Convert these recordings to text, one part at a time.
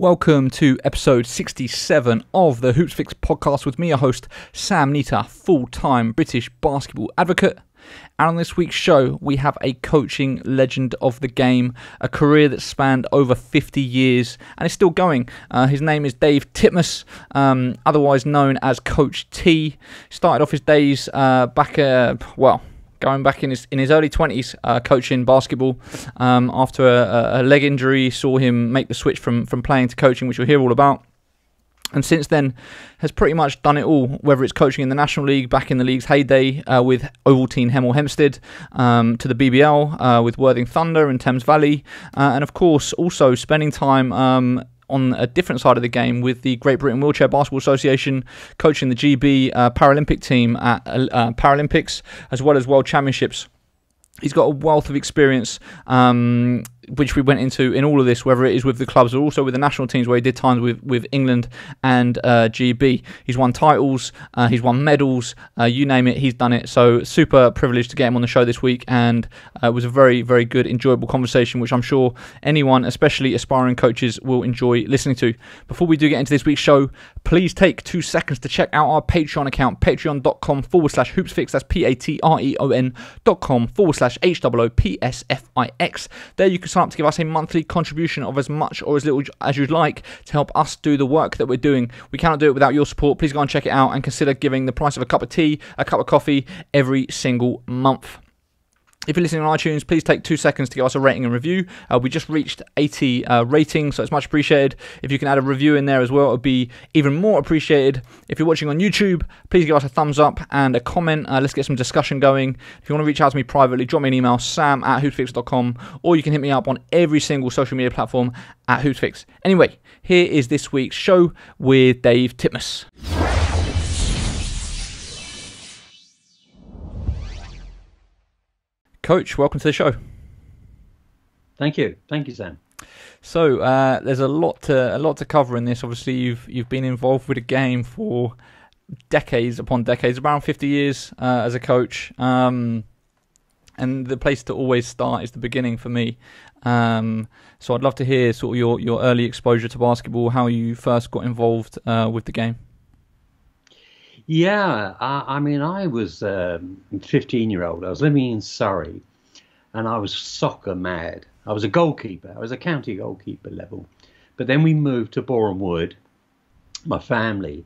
Welcome to episode 67 of the Hoopsfix podcast with me, your host, Sam Neter, full time British basketball advocate. And on this week's show, we have a coaching legend of the game, a career that spanned over 50 years and is still going. Uh, his name is Dave Titmuss, um, otherwise known as Coach T. Started off his days uh, back, uh, well, going back in his in his early twenties, uh, coaching basketball. Um, after a, a, leg injury, saw him make the switch from from playing to coaching, which you'll hear all about. And since then, has pretty much done it all. Whether it's coaching in the National League, back in the league's heyday uh, with Ovaltine Hemel Hempstead, um, to the BBL uh, with Worthing Thunder and Thames Valley, uh, and of course also spending time um, on a different side of the game with the Great Britain Wheelchair Basketball Association, coaching the GB uh, Paralympic team at uh, Paralympics as well as World Championships. He's got a wealth of experience um, which we went into in all of this, whether it is with the clubs or also with the national teams, where he did times with, with England and uh, GB. He's won titles, uh, he's won medals, uh, you name it, he's done it. So super privileged to get him on the show this week, and uh, it was a very, very good, enjoyable conversation, which I'm sure anyone, especially aspiring coaches, will enjoy listening to. Before we do get into this week's show, please take two seconds to check out our Patreon account, patreon.com forward slash hoopsfix. That's P A T R E O N dot com forward slash H O O P S F I X. There you can sign up to give us a monthly contribution of as much or as little as you'd like to help us do the work that we're doing. We cannot do it without your support. Please go and check it out and consider giving the price of a cup of tea, a cup of coffee every single month. If you're listening on iTunes, please take two seconds to give us a rating and review. Uh, we just reached 80 uh, ratings, so it's much appreciated. If you can add a review in there as well, it would be even more appreciated. If you're watching on YouTube, please give us a thumbs up and a comment. Uh, let's get some discussion going. If you want to reach out to me privately, drop me an email, sam at hoopsfix.com, or you can hit me up on every single social media platform at hoopsfix. Anyway, here is this week's show with Dave Titmuss. Coach, welcome to the show. Thank you, thank you, Sam. So uh, there's a lot to a lot to cover in this. Obviously, you've you've been involved with the game for decades upon decades, around 50 years uh, as a coach. Um, and the place to always start is the beginning for me. Um, so I'd love to hear sort of your, your early exposure to basketball, how you first got involved uh, with the game. Yeah, I, I mean, I was um, 15 year old. I was living in Surrey, and I was soccer mad. I was a goalkeeper. I was a county goalkeeper level, but then we moved to Boreham Wood, my family,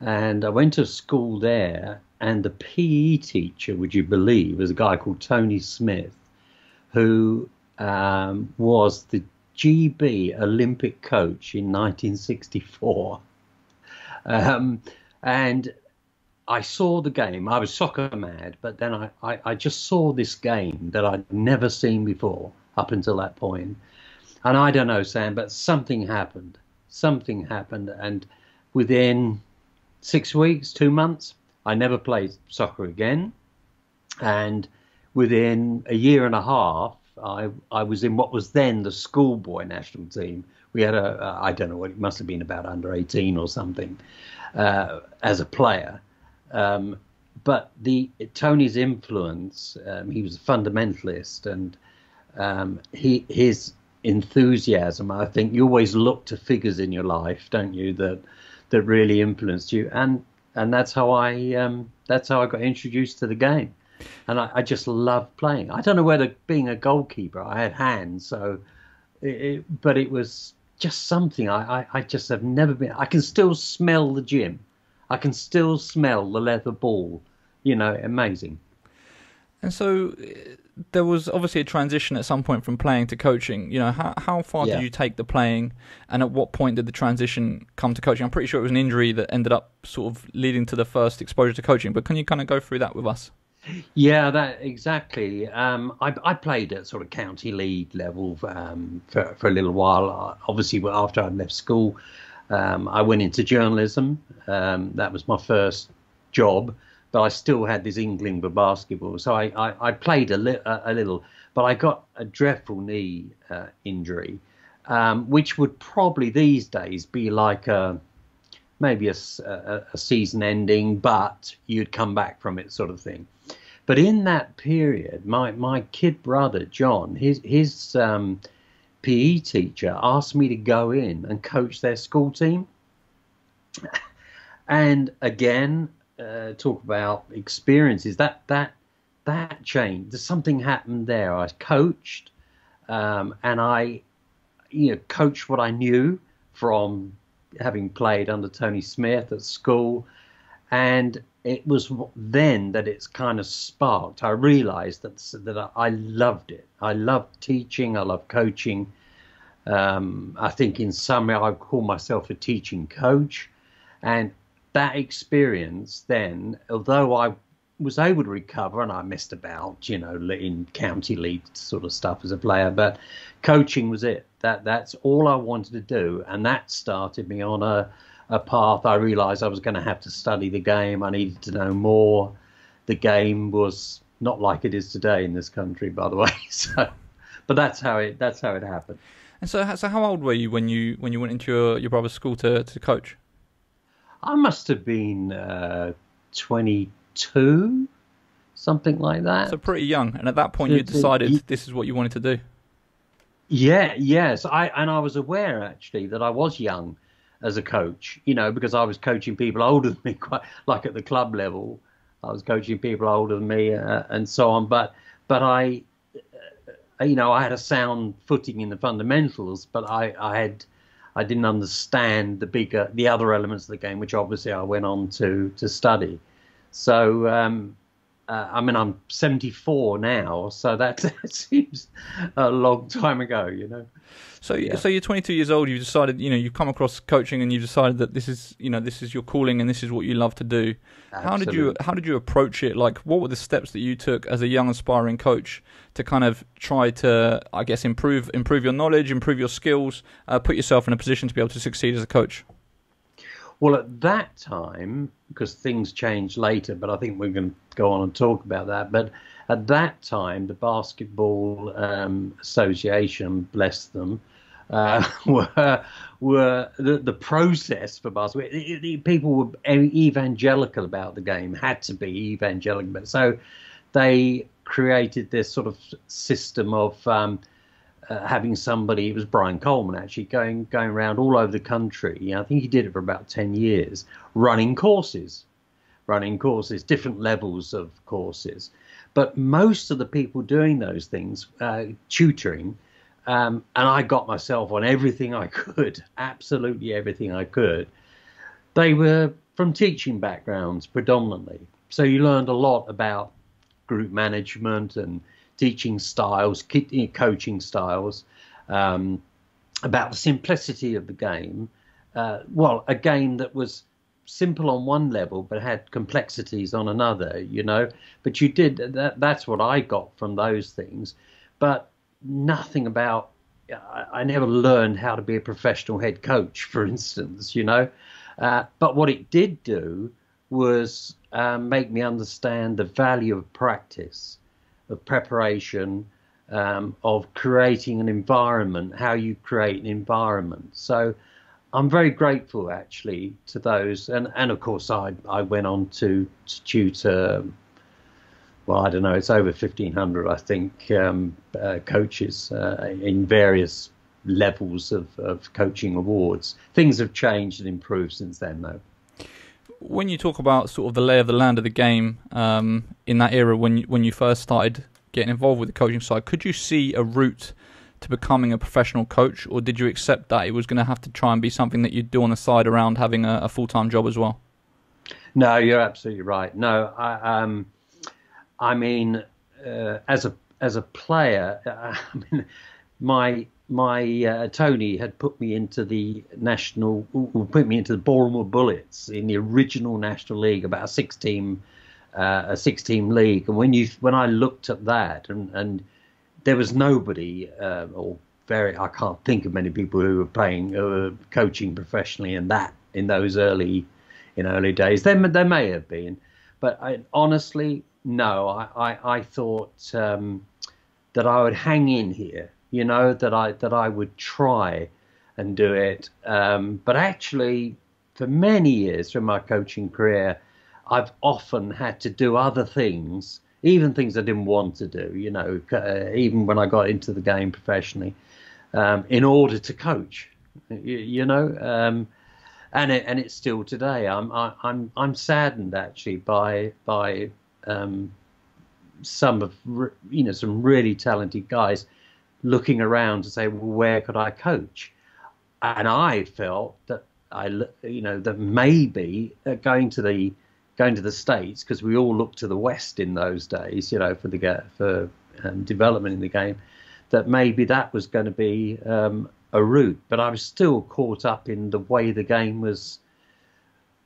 and I went to school there. And the PE teacher, would you believe, was a guy called Tony Smith, who um, was the GB Olympic coach in 1964. Um, and I saw the game. I was soccer mad, but then I, I, I, just saw this game that I'd never seen before up until that point. And I don't know, Sam, but something happened. Something happened. And within six weeks, two months, I never played soccer again. And within a year and a half, I, I was in what was then the schoolboy national team. We had a, I don't know what, it must have been about under 18 or something uh, as a player um, but the Tony's influence, um, he was a fundamentalist, and um, he his enthusiasm. I think you always look to figures in your life, don't you, that that really influenced you, and and that's how I um, that's how I got introduced to the game, and I, I just love playing. I don't know whether being a goalkeeper, I had hands, so, it, but it was just something I, I, I just have never been. I can still smell the gym. I can still smell the leather ball. You know, amazing. And so there was obviously a transition at some point from playing to coaching. You know, how how far yeah. did you take the playing, and at what point did the transition come to coaching? I'm pretty sure it was an injury that ended up sort of leading to the first exposure to coaching. But can you kind of go through that with us? Yeah, that exactly. Um, I, I, played at sort of county league level um, for for a little while. Obviously, after I left school, um, I went into journalism. Um, that was my first job, but I still had this inkling for basketball. So I, I, I played a, li- a, little, but I got a dreadful knee uh, injury, um, which would probably these days be like a, maybe a, a, a, season ending, but you'd come back from it sort of thing. But in that period, my, my kid brother, John, his, his um, PE teacher asked me to go in and coach their school team. And again, uh, talk about experiences. That that that changed. Something happened there. I coached, um, and I, you know, coached what I knew from having played under Tony Smith at school, and it was then that it's kind of sparked. I realised that that I loved it. I loved teaching. I loved coaching. Um, I think in some I call myself a teaching coach, and that experience then, although I was able to recover and I missed about, you know, in county league sort of stuff as a player, but coaching was it. That that's all I wanted to do, and that started me on a a path. I realised I was going to have to study the game. I needed to know more. The game was not like it is today in this country, by the way. So, but that's how it that's how it happened. And so, so how old were you when you when you went into your, your brother's school to to coach? I must have been uh, 22, something like that. So pretty young, and at that point you decided this is what you wanted to do. Yeah, yes, I and I was aware actually that I was young as a coach, you know, because I was coaching people older than me, quite like at the club level. I was coaching people older than me uh, and so on, but but I, uh, you know, I had a sound footing in the fundamentals, but I I had I didn't understand the bigger, the other elements of the game, which obviously I went on to to study. So, um, uh, I mean, I'm 74 now, so that, that seems a long time ago, you know. So, yeah. so you're 22 years old. You decided, you know, you've come across coaching, and you've decided that this is, you know, this is your calling, and this is what you love to do. Absolutely. How did you, how did you approach it? Like, what were the steps that you took as a young aspiring coach to kind of try to, I guess, improve, improve your knowledge, improve your skills, uh, put yourself in a position to be able to succeed as a coach? Well, at that time, because things changed later, but I think we're going to go on and talk about that. But at that time, the Basketball um, Association, bless them, uh, were were the, the process for basketball. It, it, people were evangelical about the game, had to be evangelical. So they created this sort of system of um, uh, having somebody. It was Brian Coleman actually going going around all over the country. I think he did it for about ten years, running courses, running courses, different levels of courses. But most of the people doing those things, uh, tutoring, um, and I got myself on everything I could, absolutely everything I could. They were from teaching backgrounds predominantly. So you learned a lot about group management and teaching styles, coaching styles, um, about the simplicity of the game. Uh, well, a game that was simple on one level but had complexities on another, you know. But you did that. That's what I got from those things. But nothing about. I, I never learned how to be a professional head coach, for instance, you know. Uh, but what it did do was um, make me understand the value of practice, of preparation, um, of creating an environment, how you create an environment. So I'm very grateful actually to those, and and of course I I went on to, to tutor. Well, I don't know. It's over 1,500, I think, um, uh, coaches uh, in various levels of, of coaching awards. Things have changed and improved since then, though when you talk about sort of the lay of the land of the game um, in that era when you, when you first started getting involved with the coaching side, could you see a route to becoming a professional coach, or did you accept that it was going to have to try and be something that you'd do on the side around having a, a full time job as well? No, you're absolutely right. No, I, um, I mean, uh, as a as a player, I mean, my my uh, Tony had put me into the national, put me into the Borehamwood Bullets in the original National League, about a six team, uh, a six team league. And when you when I looked at that, and and there was nobody uh, or very, I can't think of many people who were playing, were coaching professionally in that in those early, in early days. There there may have been, but I, honestly, no. I I, I thought um, that I would hang in here you know that I that I would try and do it. Um, but actually, for many years through my coaching career, I've often had to do other things, even things I didn't want to do. You know, uh, even when I got into the game professionally. um, in order to coach. You, you know, um, and it, and it's still today. I'm I, I'm I'm saddened actually by by um, some of you know some really talented guys looking around to say, well, where could I coach? And I felt that I you know that maybe uh, going to the going to the states because we all looked to the west in those days, you know, for the for um, development in the game, that maybe that was going to be um, a route. But I was still caught up in the way the game was.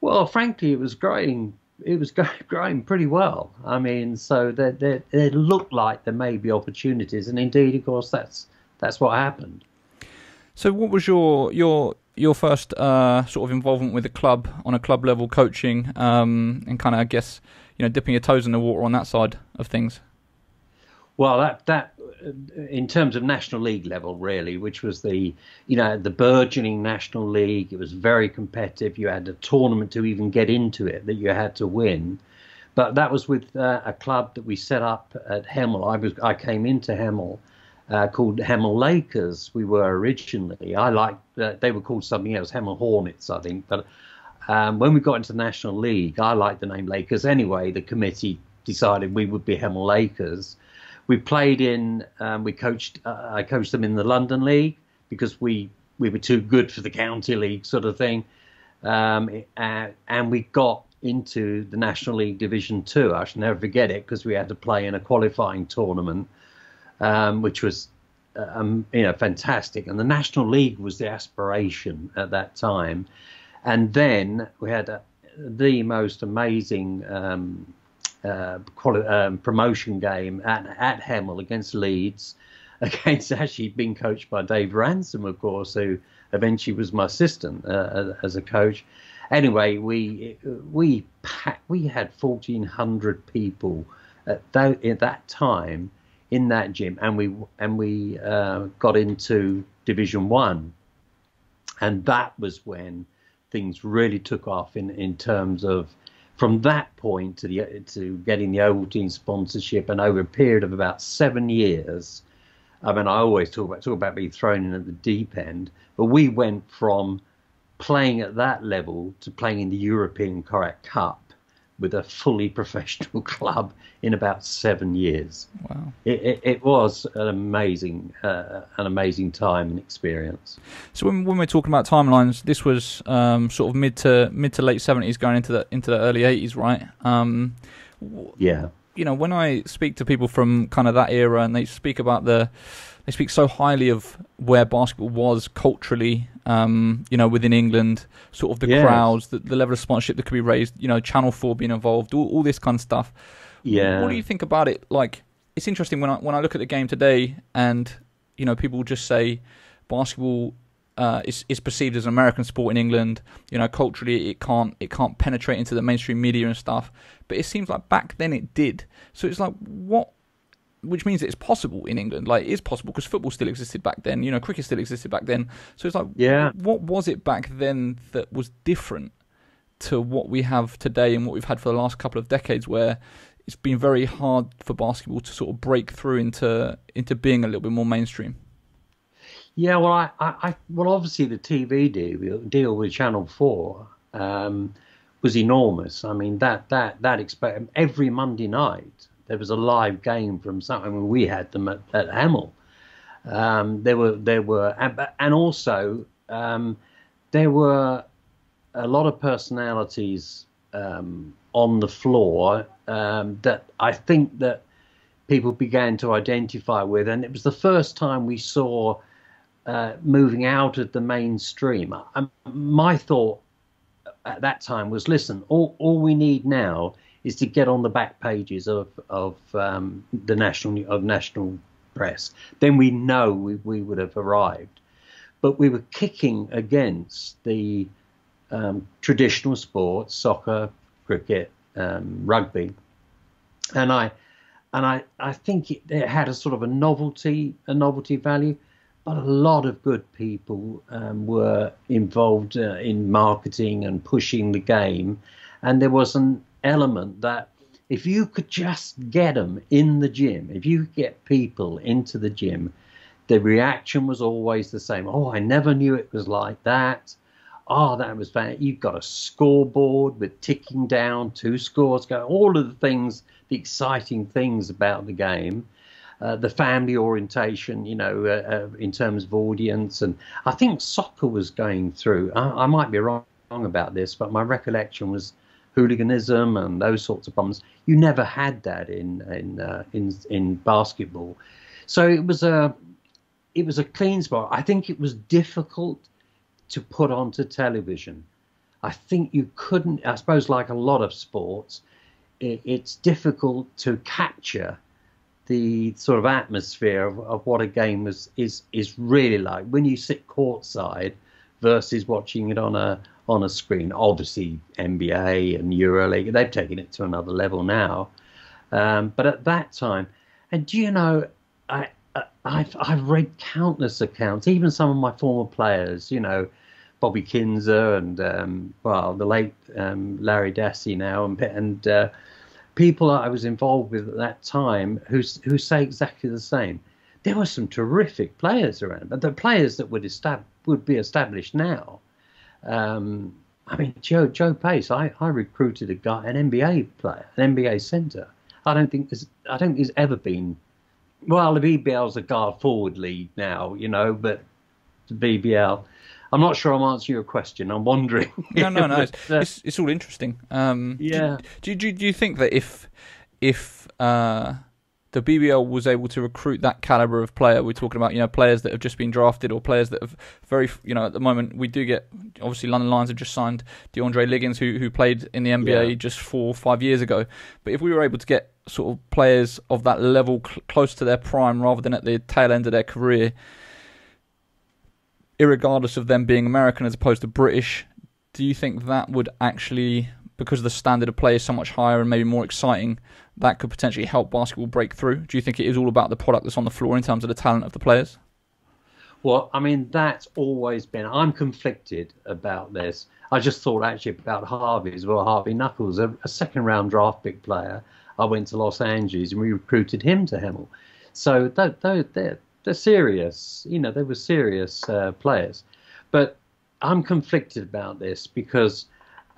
Well, frankly, it was growing. It was growing pretty well. I mean, so there, it looked like there may be opportunities, and indeed, of course, that's that's what happened. So, what was your your your first uh, sort of involvement with the club on a club level, coaching, um, and kind of, I guess, you know, dipping your toes in the water on that side of things? Well, that that in terms of national league level, really, which was the you know the burgeoning national league. It was very competitive. You had a tournament to even get into it that you had to win. But that was with uh, a club that we set up at Hemel. I was I came into Hemel uh, called Hemel Lakers. We were originally. I liked uh, they were called something else, Hemel Hornets, I think. But um, when we got into the National League, I liked the name Lakers anyway. The committee decided we would be Hemel Lakers we played in. Um, we coached. Uh, I coached them in the London League because we we were too good for the county league sort of thing, um, and, and we got into the National League Division Two. I shall never forget it because we had to play in a qualifying tournament, um, which was um, you know fantastic. And the National League was the aspiration at that time. And then we had a, the most amazing um, uh, quali- um, promotion game at, at Hemel against Leeds, against actually being coached by Dave Ransom, of course, who eventually was my assistant uh, as a coach. Anyway, we we we had 1,400 people at that, at that time in that gym, and we and we uh, got into Division One, and that was when things really took off in in terms of from that point to the to getting the Ovaltine sponsorship, and over a period of about seven years, I mean, I always talk about talk about being thrown in at the deep end, but we went from playing at that level to playing in the European Korac Cup with a fully professional club in about seven years. Wow! It, it, it was an amazing, uh, an amazing time and experience. So when, when we're talking about timelines, this was um, sort of mid to mid to late seventies, going into the into the early eighties, right? Um, yeah. You know, when I speak to people from kind of that era, and they speak about the they speak so highly of where basketball was culturally, um, you know, within England, sort of the yes. crowds, the, the, level of sponsorship that could be raised, you know, Channel 4 being involved, all, all this kind of stuff. Yeah. What do you think about it? Like, it's interesting when I, when I look at the game today and, you know, people just say basketball uh, is, is perceived as an American sport in England. You know, culturally, it can't it can't penetrate into the mainstream media and stuff. But it seems like back then it did. So it's like, what which means it's possible in England. Like it is possible because football still existed back then. You know, cricket still existed back then. So it's like, yeah, what was it back then that was different to what we have today and what we've had for the last couple of decades, where it's been very hard for basketball to sort of break through into into being a little bit more mainstream. Yeah, well, I, I, well, obviously the TV deal, deal with Channel Four um, was enormous. I mean, that that that exp- every Monday night there was a live game from something. we had them at, at Hemel. Um, there were there were and, also um, there were a lot of personalities um, on the floor um, that I think that people began to identify with, and it was the first time we saw uh, moving out of the mainstream. I, my thought at that time was, listen, all all we need now is to get on the back pages of of um, the national of national press. Then we know we, we would have arrived. But we were kicking against the um, traditional sports, soccer, cricket, um, rugby, and I and I, I think it, it, had a sort of a novelty a novelty value. But a lot of good people um, were involved uh, in marketing and pushing the game, and there was an element that if you could just get them in the gym, if you get people into the gym, the reaction was always the same. Oh, I never knew it was like that. Oh, that was bad. You've got a scoreboard with ticking down, two scores go, all of the things, the exciting things about the game. Uh, the family orientation, you know, uh, uh, in terms of audience. And I think soccer was going through, I, I might be wrong about this, but my recollection was hooliganism and those sorts of problems. You never had that in in uh, in in basketball, so it was a it was a clean spot. I think it was difficult to put onto television. I think you couldn't. I suppose, like a lot of sports, it, it's difficult to capture the sort of atmosphere of, of what a game was is is really like when you sit courtside versus watching it on a on a screen. Obviously, NBA and EuroLeague, they've taken it to another level now. Um, but at that time, and do you know, I, I've, I've read countless accounts, even some of my former players, you know, Bobby Kinser and, um, well, the late um, Larry Dassie now, and, and uh, people I was involved with at that time who, who say exactly the same. There were some terrific players around, but the players that would, estab- would be established now um, I mean, Joe Joe Pace. I, I recruited a guy, an NBA player, an NBA center. I don't think there's I don't think there's ever been. Well, the BBL's a guard forward league now, you know, but the BBL. I'm not sure I'm answering your question. I'm wondering. No, no, no. it's, uh, it's, it's all interesting. Um, yeah. Do, do, do you think that if if uh, the BBL was able to recruit that caliber of player. We're talking about you know players that have just been drafted or players that have very you know at the moment we do get obviously London Lions have just signed DeAndre Liggins who who played in the NBA yeah. just four or five years ago. But if we were able to get sort of players of that level cl- close to their prime rather than at the tail end of their career, regardless of them being American as opposed to British, do you think that would actually because the standard of play is so much higher and maybe more exciting, that could potentially help basketball break through? Do you think it is all about the product that's on the floor in terms of the talent of the players? Well, I mean, that's always been. I'm conflicted about this. I just thought actually about Harvey as well. Harvey Knuckles, a, a second round draft pick player. I went to Los Angeles and we recruited him to Hemel. So they're, they're, they're serious. You know, they were serious uh, players. But I'm conflicted about this because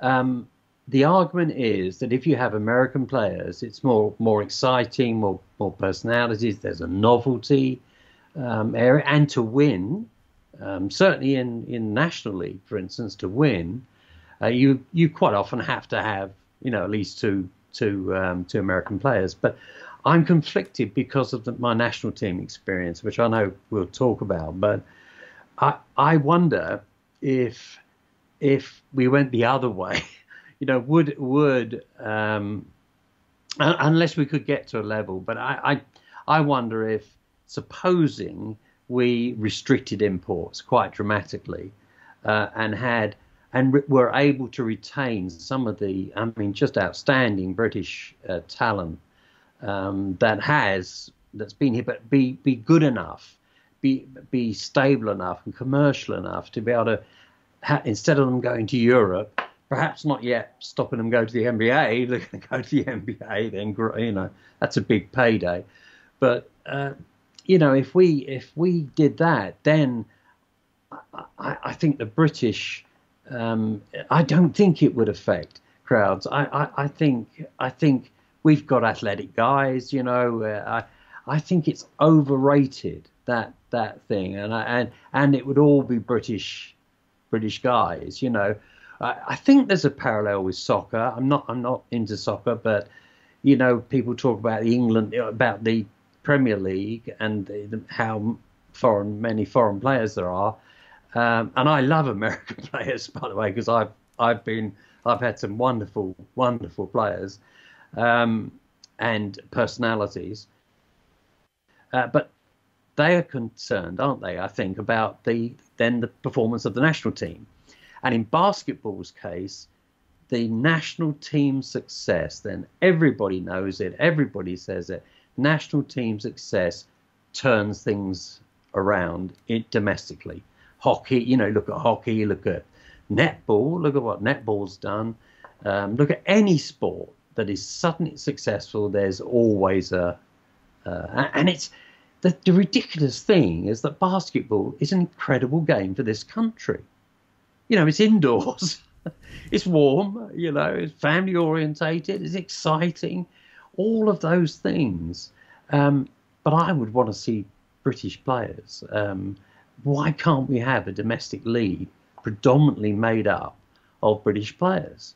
um, the argument is that if you have American players, it's more more exciting, more more personalities. There's a novelty um, area, and to win, um, certainly in in National League, for instance, to win, uh, you you quite often have to have you know at least two two um, two American players. But I'm conflicted because of the, my national team experience, which I know we'll talk about. But I I wonder if if we went the other way. You know, would would um, unless we could get to a level. But I, I, I wonder if supposing we restricted imports quite dramatically uh, and had and re- were able to retain some of the, I mean, just outstanding British uh, talent um, that has that's been here, but be be good enough, be be stable enough and commercial enough to be able to, ha- instead of them going to Europe, perhaps not yet stopping them go to the NBA. They're going to go to the NBA, then you know that's a big payday. But uh, you know, if we if we did that, then I, I think the British. Um, I don't think it would affect crowds. I, I, I, think I think we've got athletic guys. You know, uh, I I think it's overrated that that thing, and I, and and it would all be British British guys. You know, I think there's a parallel with soccer. I'm not I'm not into soccer, but you know people talk about the England about the Premier League and the, how foreign many foreign players there are. Um, and I love American players, by the way, because I've I've been I've had some wonderful wonderful players um, and personalities. Uh, but they are concerned, aren't they? I think about the then the performance of the national team and in basketball's case, the national team success, then everybody knows it, everybody says it. National team success turns things around it domestically. Hockey, you know, look at hockey, look at netball, look at what netball's done. Um, look at any sport that is suddenly successful. There's always a, uh, and it's the, the ridiculous thing is that basketball is an incredible game for this country. You know, it's indoors, it's warm, you know, it's family orientated, it's exciting, all of those things. Um, but I would want to see British players. Um, why can't we have a domestic league predominantly made up of British players?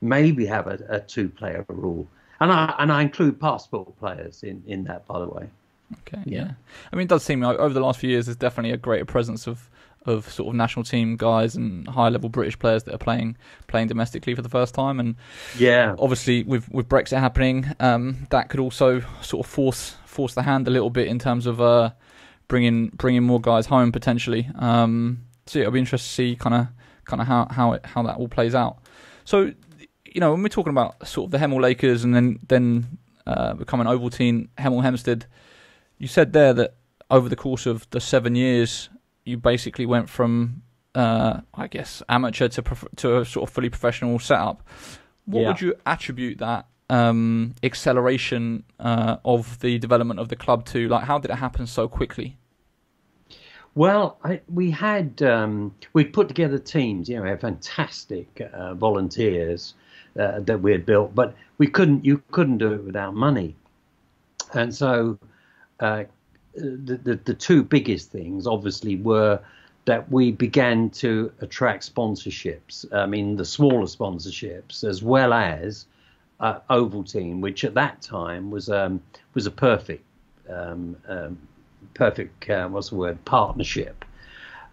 Maybe have a, a two-player rule, and I and I include passport players in in that, by the way. Okay, yeah. yeah. I mean, it does seem like over the last few years, there's definitely a greater presence of of sort of national team guys and high level British players that are playing playing domestically for the first time. And yeah, obviously with with Brexit happening, um, that could also sort of force force the hand a little bit in terms of uh, bringing bringing more guys home potentially. Um, so yeah, it'll be interesting to see kind of kind of how how it, how that all plays out. So you know when we're talking about sort of the Hemel Lakers and then then uh, becoming Ovaltine Hemel Hempstead you said there that over the course of the seven years, you basically went from, uh, I guess, amateur to prof- to a sort of fully professional setup. What yeah. would you attribute that um, acceleration uh, of the development of the club to? Like, how did it happen so quickly? Well, I, we had um, we put together teams. You know, we had fantastic uh, volunteers uh, that we had built, but we couldn't. You couldn't do it without money, and so uh, the, the, two biggest things obviously were that we began to attract sponsorships. I mean, the smaller sponsorships, as well as uh, Ovaltine, which at that time was um, was a perfect um, um, perfect uh, what's the word partnership.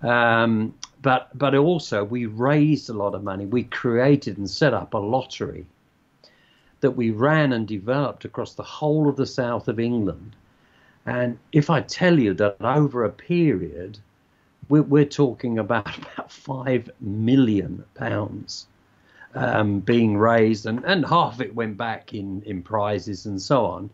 Um, but but also we raised a lot of money. We created and set up a lottery that we ran and developed across the whole of the south of England and if I tell you that over a period, we're, we're talking about about five million pounds um, being raised, and, and half it went back in, in prizes and so on.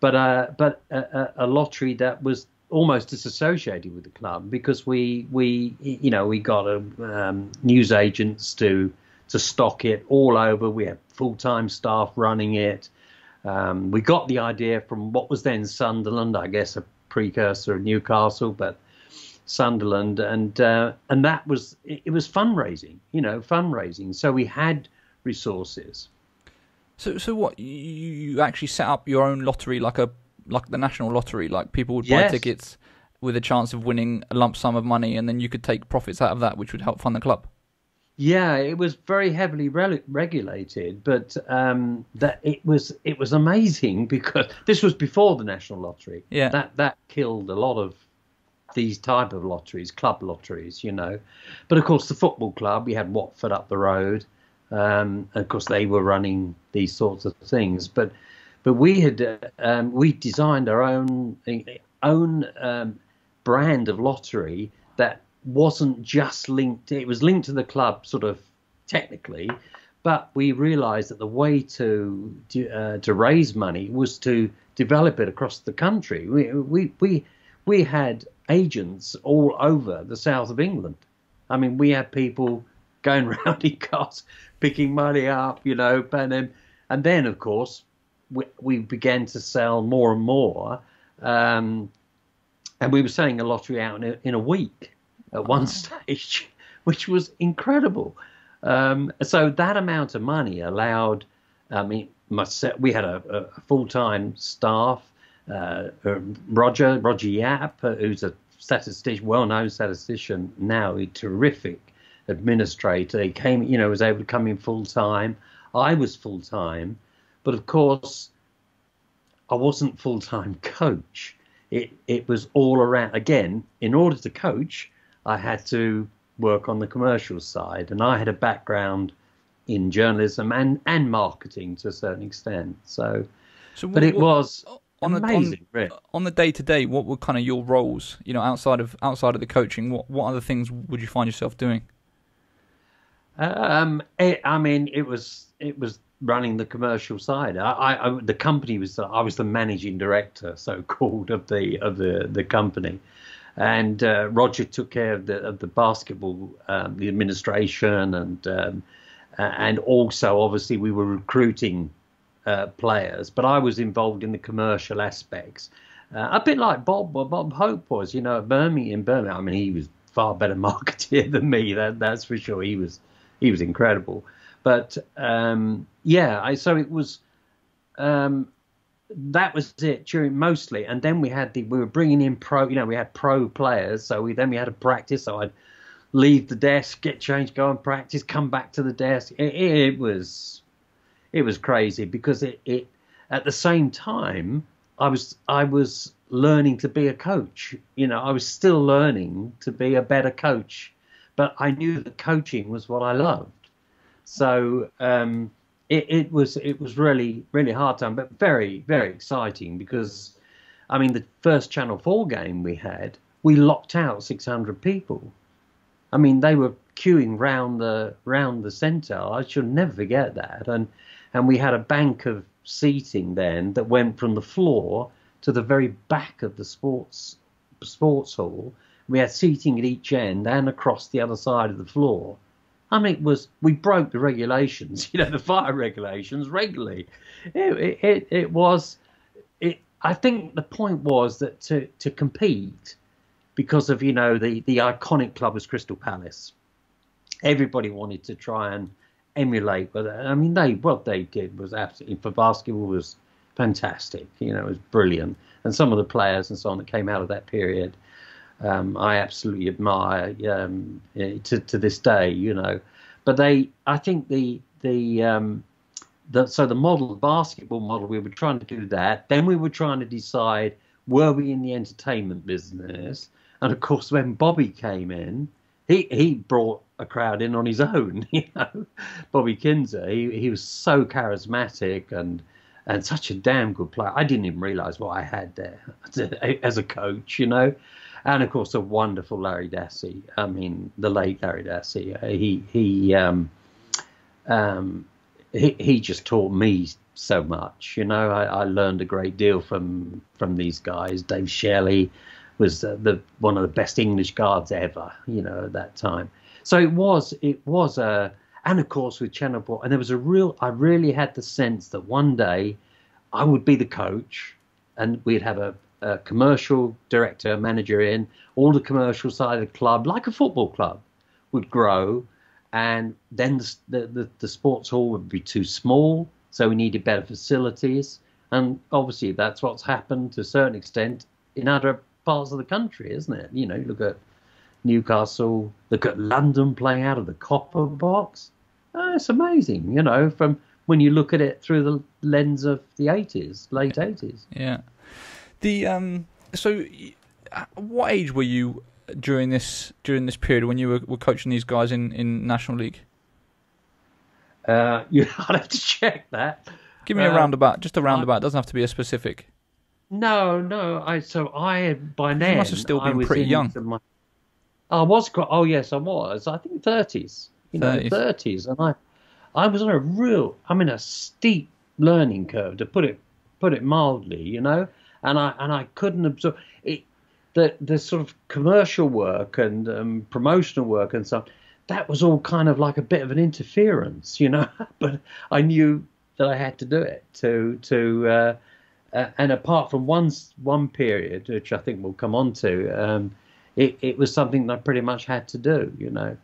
But uh, but a, a lottery that was almost disassociated with the club because we we you know we got a, um, news agents to to stock it all over. We had full time staff running it. Um, we got the idea from what was then Sunderland, I guess a precursor of Newcastle, but Sunderland, and uh, and that was it, it, was fundraising, you know, fundraising. So we had resources. So so what you, you actually set up your own lottery, like a like the national lottery, like people would buy yes. tickets with a chance of winning a lump sum of money, and then you could take profits out of that, which would help fund the club. Yeah, it was very heavily re- regulated, but um, that it was it was amazing because this was before the national lottery. Yeah, that that killed a lot of these type of lotteries, club lotteries, you know. But of course, the football club we had Watford up the road, um, of course they were running these sorts of things. But but we had uh, um, we designed our own own um, brand of lottery that wasn't just linked, it was linked to the club sort of technically, but we realized that the way to uh, to raise money was to develop it across the country. We, we, we, we had agents all over the south of England. I mean, we had people going around in cars picking money up, you know, and then, and then of course, we, we began to sell more and more. Um, and we were selling a lottery out in a, in a week at one stage, which was incredible. Um, so that amount of money allowed, I mean, myself, we had a, a full time staff. Uh, uh, Roger Roger Yapp, uh, who's a statistician, well known statistician now, a terrific administrator. He came, you know, was able to come in full time. I was full time, but of course, I wasn't full time coach. It it was all around. Again, in order to coach, I had to work on the commercial side, and I had a background in journalism and, and marketing to a certain extent. So, so what, but it was on amazing. The, on, on, the day to day, what were kind of your roles? You know, outside of outside of the coaching, what what other things would you find yourself doing? Um, it, I mean, it was it was running the commercial side. I, I, I, the company was I was the managing director, so called of the of the the company and uh, Roger took care of the of the basketball, um, the administration, and um, and also obviously we were recruiting uh, players, but I was involved in the commercial aspects. Uh, a bit like Bob, Bob Hope was, you know, at Birmingham. In Birmingham, I mean, he was far better marketeer than me. That that's for sure. He was he was incredible. But um, yeah, I, so it was. Um, that was it during mostly, and then we had the we were bringing in pro. You know, we had pro players, so we then we had a practice. So I'd leave the desk, get changed, go and practice, come back to the desk. It, it was it was crazy because it, it at the same time I was I was learning to be a coach. You know, I was still learning to be a better coach, but I knew that coaching was what I loved. So um, it, it was it was really really hard time, but very very exciting because I mean the first Channel Four game we had, we locked out 600 people. I mean they were queuing round the round the centre. I should never forget that, and and we had a bank of seating then that went from the floor to the very back of the sports sports hall. We had seating at each end and across the other side of the floor. I mean, it was we broke the regulations, you know, the fire regulations regularly. It it, it was. It, I think the point was that to to compete because of you know the the iconic club was Crystal Palace. Everybody wanted to try and emulate, but uh, I mean they what they did was absolutely for basketball was fantastic. You know, it was brilliant, and some of the players and so on that came out of that period um, I absolutely admire um, to to this day, you know. But they, I think the the um, the so the model, the basketball model, we were trying to do that. Then we were trying to decide were we in the entertainment business, and of course when Bobby came in, he he brought a crowd in on his own. You know, Bobby Kinser, he he was so charismatic and and such a damn good player. I didn't even realise what I had there as a coach, you know and of course a wonderful Larry Dassie. I mean, the late Larry Dassie. Uh, he he um, um, he he just taught me so much. You know, I, I learned a great deal from from these guys. Dave Shelley was uh, the one of the best English guards ever. You know, at that time. So it was it was a and of course with Four, and there was a real. I really had the sense that one day I would be the coach, and we'd have a a commercial director, manager in, all the commercial side of the club, like a football club, would grow. And then the, the, the sports hall would be too small, so we needed better facilities. And obviously, that's what's happened to a certain extent in other parts of the country, isn't it? You know, look at Newcastle, look at London playing out of the copper box. Oh, it's amazing, you know, from when you look at it through the lens of the 80s, late 80s. Yeah. The um, so, uh, what age were you during this during this period when you were, were coaching these guys in, in National League? Uh, you I'd have to check that. Give me a uh, roundabout, just a roundabout. It doesn't have to be a specific. No, no. I so I by now must have still been pretty young. My, I was quite. Oh yes, I was. I think thirties. You know, thirties, and I, I was on a real. I'm in a steep learning curve to put it put it mildly. You know, and I and I couldn't absorb it. The the sort of commercial work and um, promotional work and stuff. That was all kind of like a bit of an interference, you know. but I knew that I had to do it to to. Uh, uh, and apart from one one period, which I think we'll come on to, um, it, it was something that I pretty much had to do, you know.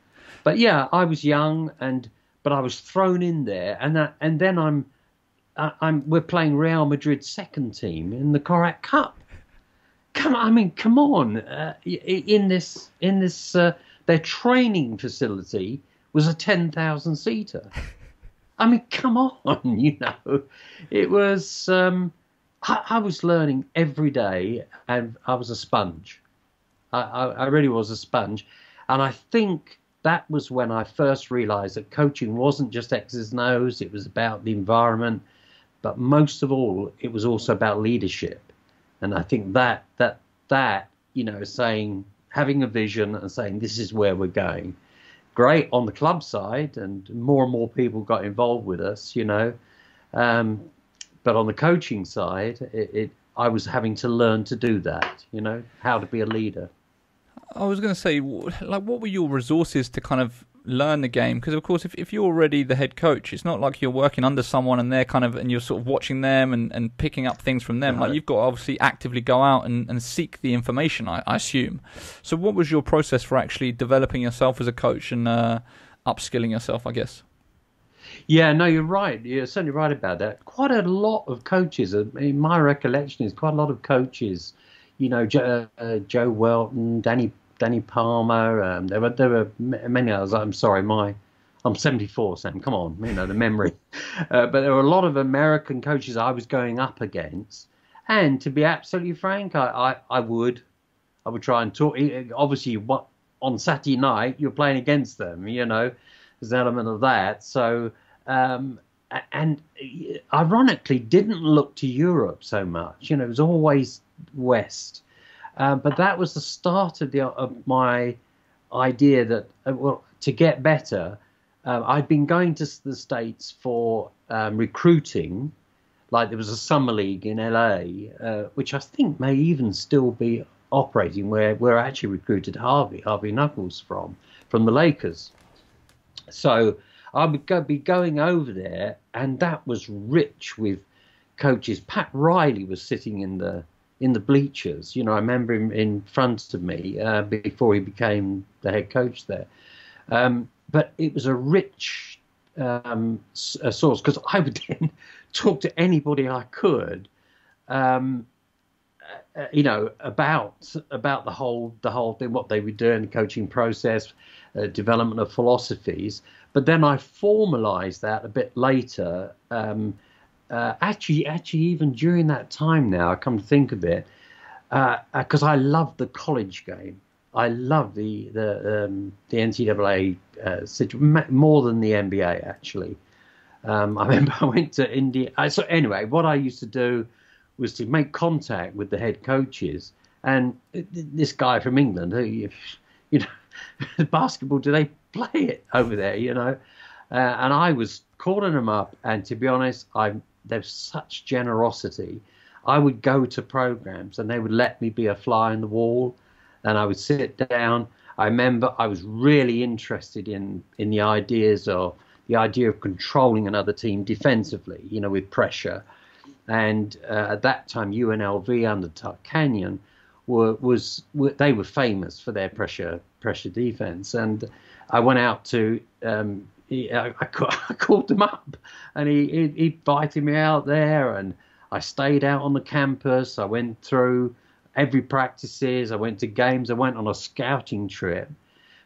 But yeah, I was young, and but I was thrown in there, and that, and then I'm I'm, we're playing Real Madrid's second team in the Korac Cup. Come, I mean, come on! Uh, in this, in this, uh, their training facility was a ten thousand seater. I mean, come on! You know, it was. Um, I, I, was learning every day, and I was a sponge. I, I, I really was a sponge, and I think that was when I first realised that coaching wasn't just X's and O's. It was about the environment but most of all, it was also about leadership. And I think that that that you know saying having a vision and saying this is where we're going. Great on the club side, and more and more people got involved with us, you know. Um, but on the coaching side, it, it I was having to learn to do that, you know, how to be a leader. I was going to say, like, what were your resources to kind of learn the game because of course if, if you're already the head coach it's not like you're working under someone and they're kind of and you're sort of watching them and, and picking up things from them like you've got to obviously actively go out and, and seek the information I, I assume so what was your process for actually developing yourself as a coach and uh, upskilling yourself i guess yeah, no, you're right. You're certainly right about that. Quite a lot of coaches, uh, in my recollection, is quite a lot of coaches. You know, Joe, uh, Joe Whelton, Danny Danny Palmer. Um, there were there were many others. I'm sorry, my I'm 74, Sam. Come on, you know the memory. Uh, but there were a lot of American coaches I was going up against, and to be absolutely frank, I, I, I would I would try and talk. Obviously, what on Saturday night you're playing against them. You know, there's an element of that. So. Um, and ironically, didn't look to Europe so much. You know, it was always West. Uh, but that was the start of, the, of my idea that, uh, well, to get better, uh, I'd been going to the States for um, recruiting. Like there was a summer league in LA, uh, which I think may even still be operating, where, where I actually recruited Harvey, Harvey Knuckles from, from the Lakers. So I would go, be going over there, and that was rich with coaches. Pat Riley was sitting in the in the bleachers. You know, I remember him in front of me uh, before he became the head coach there. Um, but it was a rich um, a source because I would then talk to anybody I could, um, uh, you know, about about the whole the whole thing, what they were doing, the coaching process, uh, development of philosophies. But then I formalised that a bit later. Um, uh, actually, actually, even during that time now, I come to think of it, because uh, uh I love the college game. I love the the um, the NCAA uh, more than the NBA actually. Um, I remember I went to India. so anyway, what I used to do was to make contact with the head coaches, and this guy from England, who you know, basketball, do they play it over there? You know, uh, and I was calling them up, and to be honest, I there's such generosity. I would go to programs and they would let me be a fly on the wall, and I would sit down. I remember I was really interested in in the ideas of the idea of controlling another team defensively, you know, with pressure. And uh, at that time, UNLV under Tarkanian were was were, they were famous for their pressure pressure defense. And I went out to um, he, I, I, I, called him up and he, he, he invited me out there and I stayed out on the campus. I went through every practices. I went to games. I went on a scouting trip.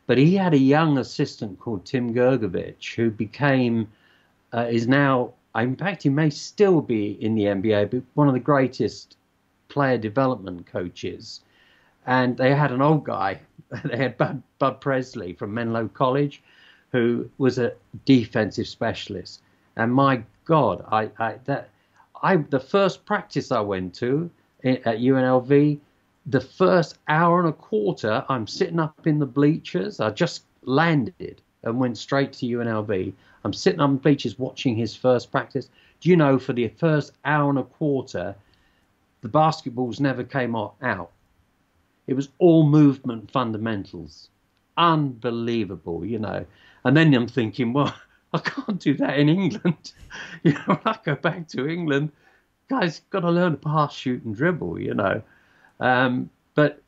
But he had a young assistant called Tim Grgurich who became, uh, is now, in fact, he may still be in the NBA, but one of the greatest player development coaches. And they had an old guy. They had Bud, Bud Presley from Menlo College who was a defensive specialist. And my God, I, I that I the first practice I went to at UNLV, the first hour and a quarter, I'm sitting up in the bleachers. I just landed and went straight to UNLV. I'm sitting on the bleachers watching his first practice. Do you know, for the first hour and a quarter, the basketballs never came out. It was all movement fundamentals. Unbelievable, you know. And then I'm thinking, well, I can't do that in England. you know, when I go back to England, guys got to learn to pass, shoot, and dribble. You know, um, but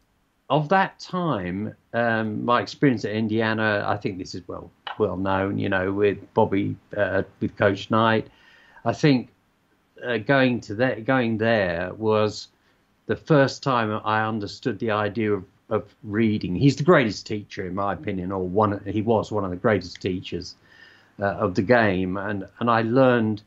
of that time, um, my experience at Indiana, I think this is well well known. You know, with Bobby, uh, with Coach Knight, I think uh, going to that going there was the first time I understood the idea of of reading. He's the greatest teacher, in my opinion, or one. He was one of the greatest teachers uh, of the game, and and I learned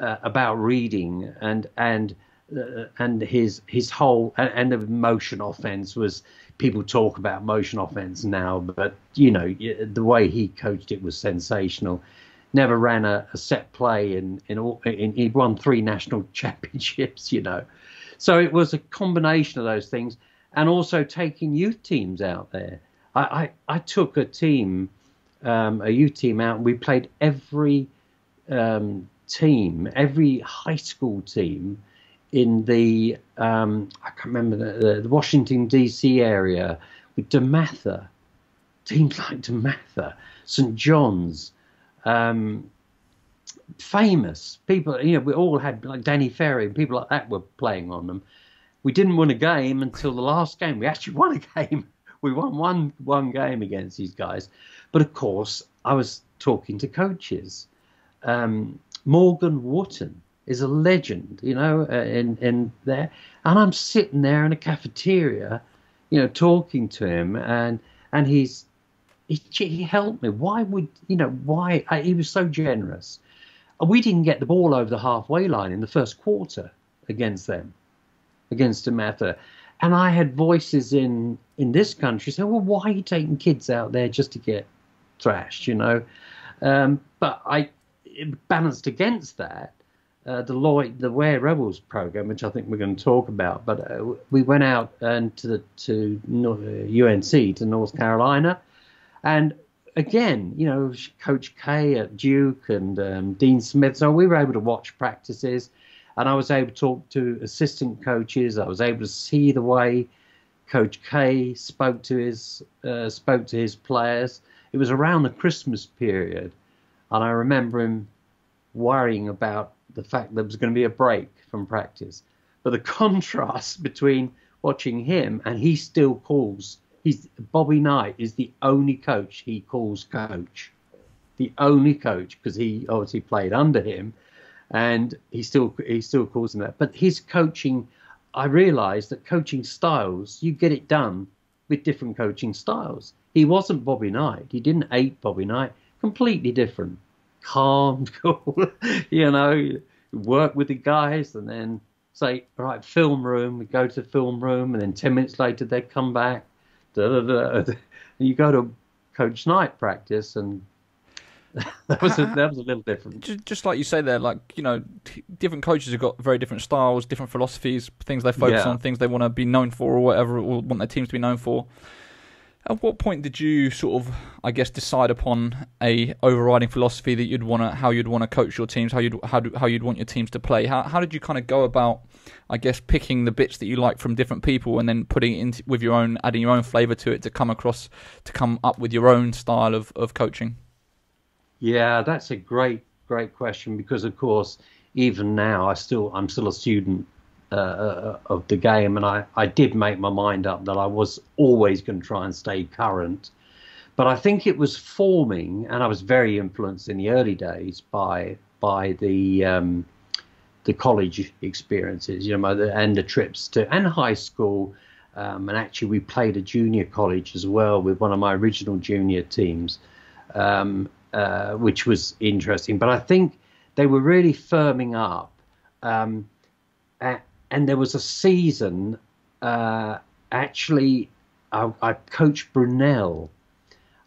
uh, about reading and and uh, and his his whole and, and, the motion offense was. People talk about motion offense now, but you know the way he coached it was sensational. Never ran a, a set play in in, all, in he won three national championships, you know. So it was a combination of those things and also taking youth teams out there. I, I, I took a team, um, a youth team out, and we played every um, team, every high school team in the, um, I can't remember, the, the Washington, D.C. area with DeMatha. teams like DeMatha, St John's, um, famous people. You know, we all had like Danny Ferry and people like that were playing on them. We didn't win a game until the last game. We actually won a game. We won one one game against these guys, but of course, I was talking to coaches. Um, Morgan Wootten is a legend, you know, uh, in in there, and I'm sitting there in a cafeteria, you know, talking to him, and and he's he, he helped me. Why would you know? Why I, he was so generous. We didn't get the ball over the halfway line in the first quarter against them, against DeMatha. And I had voices in in this country saying, "Well, why are you taking kids out there just to get thrashed?" You know. Um, but I balanced against that uh, the Lloyd, the Ware Rebels program, which I think we're going to talk about. But uh, we went out and to the to UNC uh, to North Carolina, and again, you know, Coach K at Duke and um, Dean Smith. So we were able to watch practices, and I was able to talk to assistant coaches. I was able to see the way Coach K spoke to his uh, spoke to his players. It was around the Christmas period, and I remember him worrying about the fact that there was going to be a break from practice. But the contrast between watching him and he still calls he's Bobby Knight is the only coach he calls coach. The only coach because he obviously played under him and he still he still calls him that. But his coaching I realized that coaching styles, you get it done with different coaching styles. He wasn't Bobby Knight. He didn't hate Bobby Knight. Completely different calm, cool, you know, work with the guys and then say, right, film room, we go to film room, and then 10 minutes later they come back. Da, da, da. You go to Coach Knight practice, and that was a, that was a little different. Just like you say there, like you know, different coaches have got very different styles, different philosophies, things they focus yeah. on, things they want to be known for, or whatever, or want their teams to be known for. At what point did you sort of, I guess, decide upon a overriding philosophy that you'd want to, how you'd want to coach your teams, how you'd how, how you'd want your teams to play? How how did you kind of go about, I guess, picking the bits that you like from different people and then putting it in with your own, adding your own flavour to it to come across, to come up with your own style of of coaching? Yeah, that's a great great question because of course even now I still I'm still a student uh, uh, of the game, and I, I did make my mind up that I was always going to try and stay current. But I think it was forming, and I was very influenced in the early days by by the um, the college experiences, you know, and the trips to and high school. Um, and actually, we played a junior college as well with one of my original junior teams, um, uh, which was interesting. But I think they were really firming up. Um, and there was a season. Uh, actually, I, I, coached Brunel.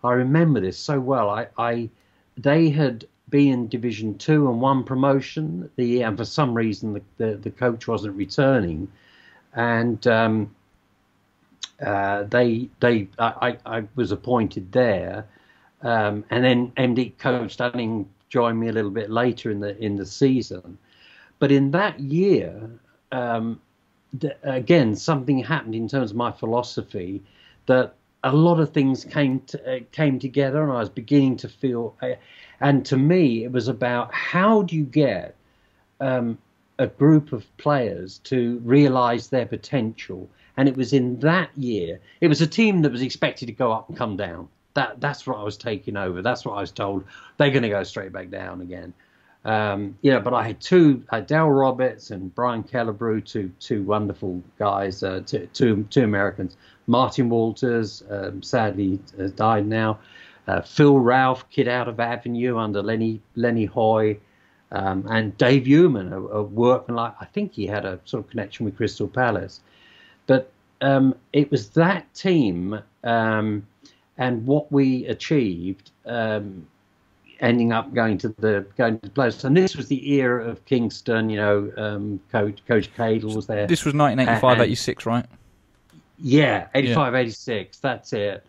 I remember this so well. I, I they had been in Division Two and won promotion the year, and for some reason the, the, the coach wasn't returning, and um, uh, they they I, I was appointed there, um, and then MD coach Dunning joined me a little bit later in the in the season, but in that year um, again, something happened in terms of my philosophy that a lot of things came to, uh, came together, and I was beginning to feel. Uh, and to me, it was about how do you get um, a group of players to realise their potential. And it was in that year. It was a team that was expected to go up and come down. That that's what I was taking over. That's what I was told. They're going to go straight back down again. Um, you know, but I had two, uh, Dale Roberts and Brian Killebrew, two two wonderful guys, uh, two, two, two Americans. Martin Walters, um, sadly has died now. Uh, Phil Ralph, kid out of Avenue under Lenny Lenny Hoy, um, and Dave Human, a, a workman like I think he had a sort of connection with Crystal Palace. But um, it was that team um, and what we achieved um, ending up going to the going to the players. And this was the era of Kingston. You know, um, Coach Coach Cadle was there. This was 1985, 86, right? Yeah, 85, yeah. 86. That's it.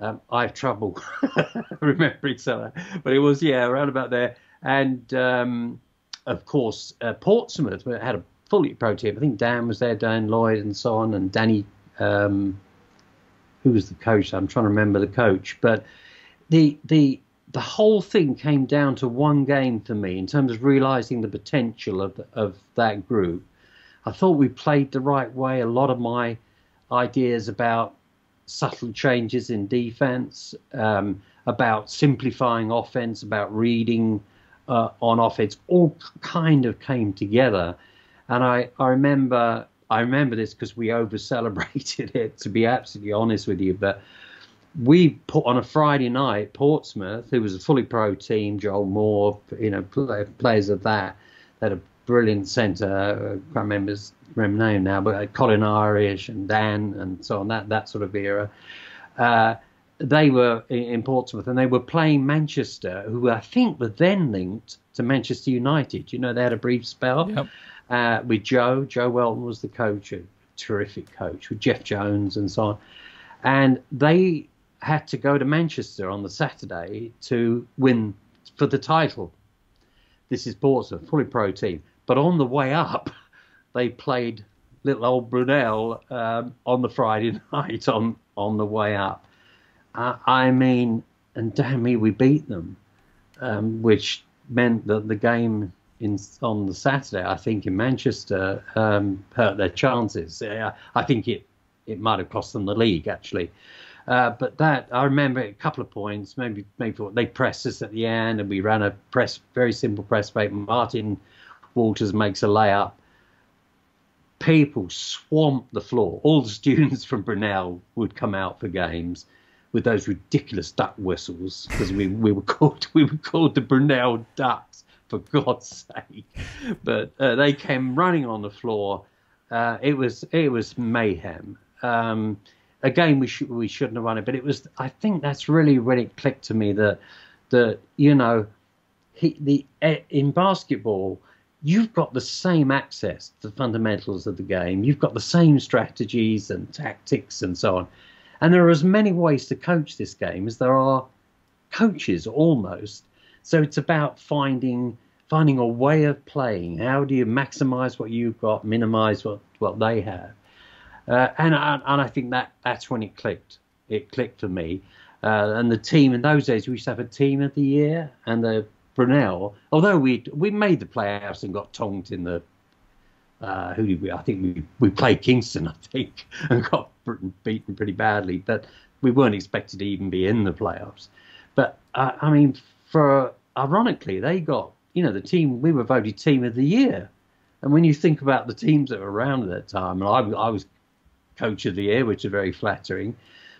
Um, I have trouble remembering some, but it was yeah around about there. And um, of course, uh, Portsmouth had a fully pro team. I think Dan was there, Dan Lloyd, and so on, and Danny. Um, who was the coach? I'm trying to remember the coach, but the the the whole thing came down to one game for me in terms of realizing the potential of of that group. I thought we played the right way. A lot of my ideas about subtle changes in defense, um, about simplifying offense, about reading uh, on offense, all kind of came together. And I, I remember I remember this because we over celebrated it. To be absolutely honest with you, but we put on a Friday night Portsmouth, who was a fully pro team, Joel Moore, you know, players of that, that a brilliant centre. I can't remember his name now, but uh, Colin Irish and Dan and so on that that sort of era. Uh, they were in Portsmouth and they were playing Manchester, who I think were then linked to Manchester United. You know, they had a brief spell yep. Uh, with Joe. Joe Whelton was the coach, a terrific coach, with Jeff Jones and so on. And they had to go to Manchester on the Saturday to win for the title. This is Portsmouth, fully pro team. But on the way up, they played little old Brunel um, on the Friday night on, on the way up. Uh, I mean, and damn me, we beat them, um, which meant that the game in on the Saturday, I think in Manchester, um, hurt their chances. I think it it might have cost them the league actually. Uh, but that I remember a couple of points. Maybe maybe they pressed us at the end, and we ran a press, very simple press fake. Martin Walters makes a layup. People swamped the floor. All the students from Brunel would come out for games with those ridiculous duck whistles because we, we were called we were called the Brunel Ducks for God's sake. But uh, they came running on the floor. Uh, it was it was mayhem. Um, again, we should we shouldn't have won it, but it was. I think that's really when it clicked to me that that you know, he, the in basketball, you've got the same access to the fundamentals of the game. You've got the same strategies and tactics and so on, and there are as many ways to coach this game as there are coaches almost. So it's about finding finding a way of playing. How do you maximize what you've got, minimize what what they have? Uh, and and I think that that's when it clicked. It clicked for me. Uh, and the team in those days, we used to have a team of the year, and the Brunel. Although we we made the playoffs and got tonked in the. Uh, who did we? I think we we played Kingston, I think, and got beaten pretty badly. But we weren't expected to even be in the playoffs. But uh, I mean, for ironically, they got you know the team. We were voted team of the year. And when you think about the teams that were around at that time, and I, I was coach of the year, which is very flattering.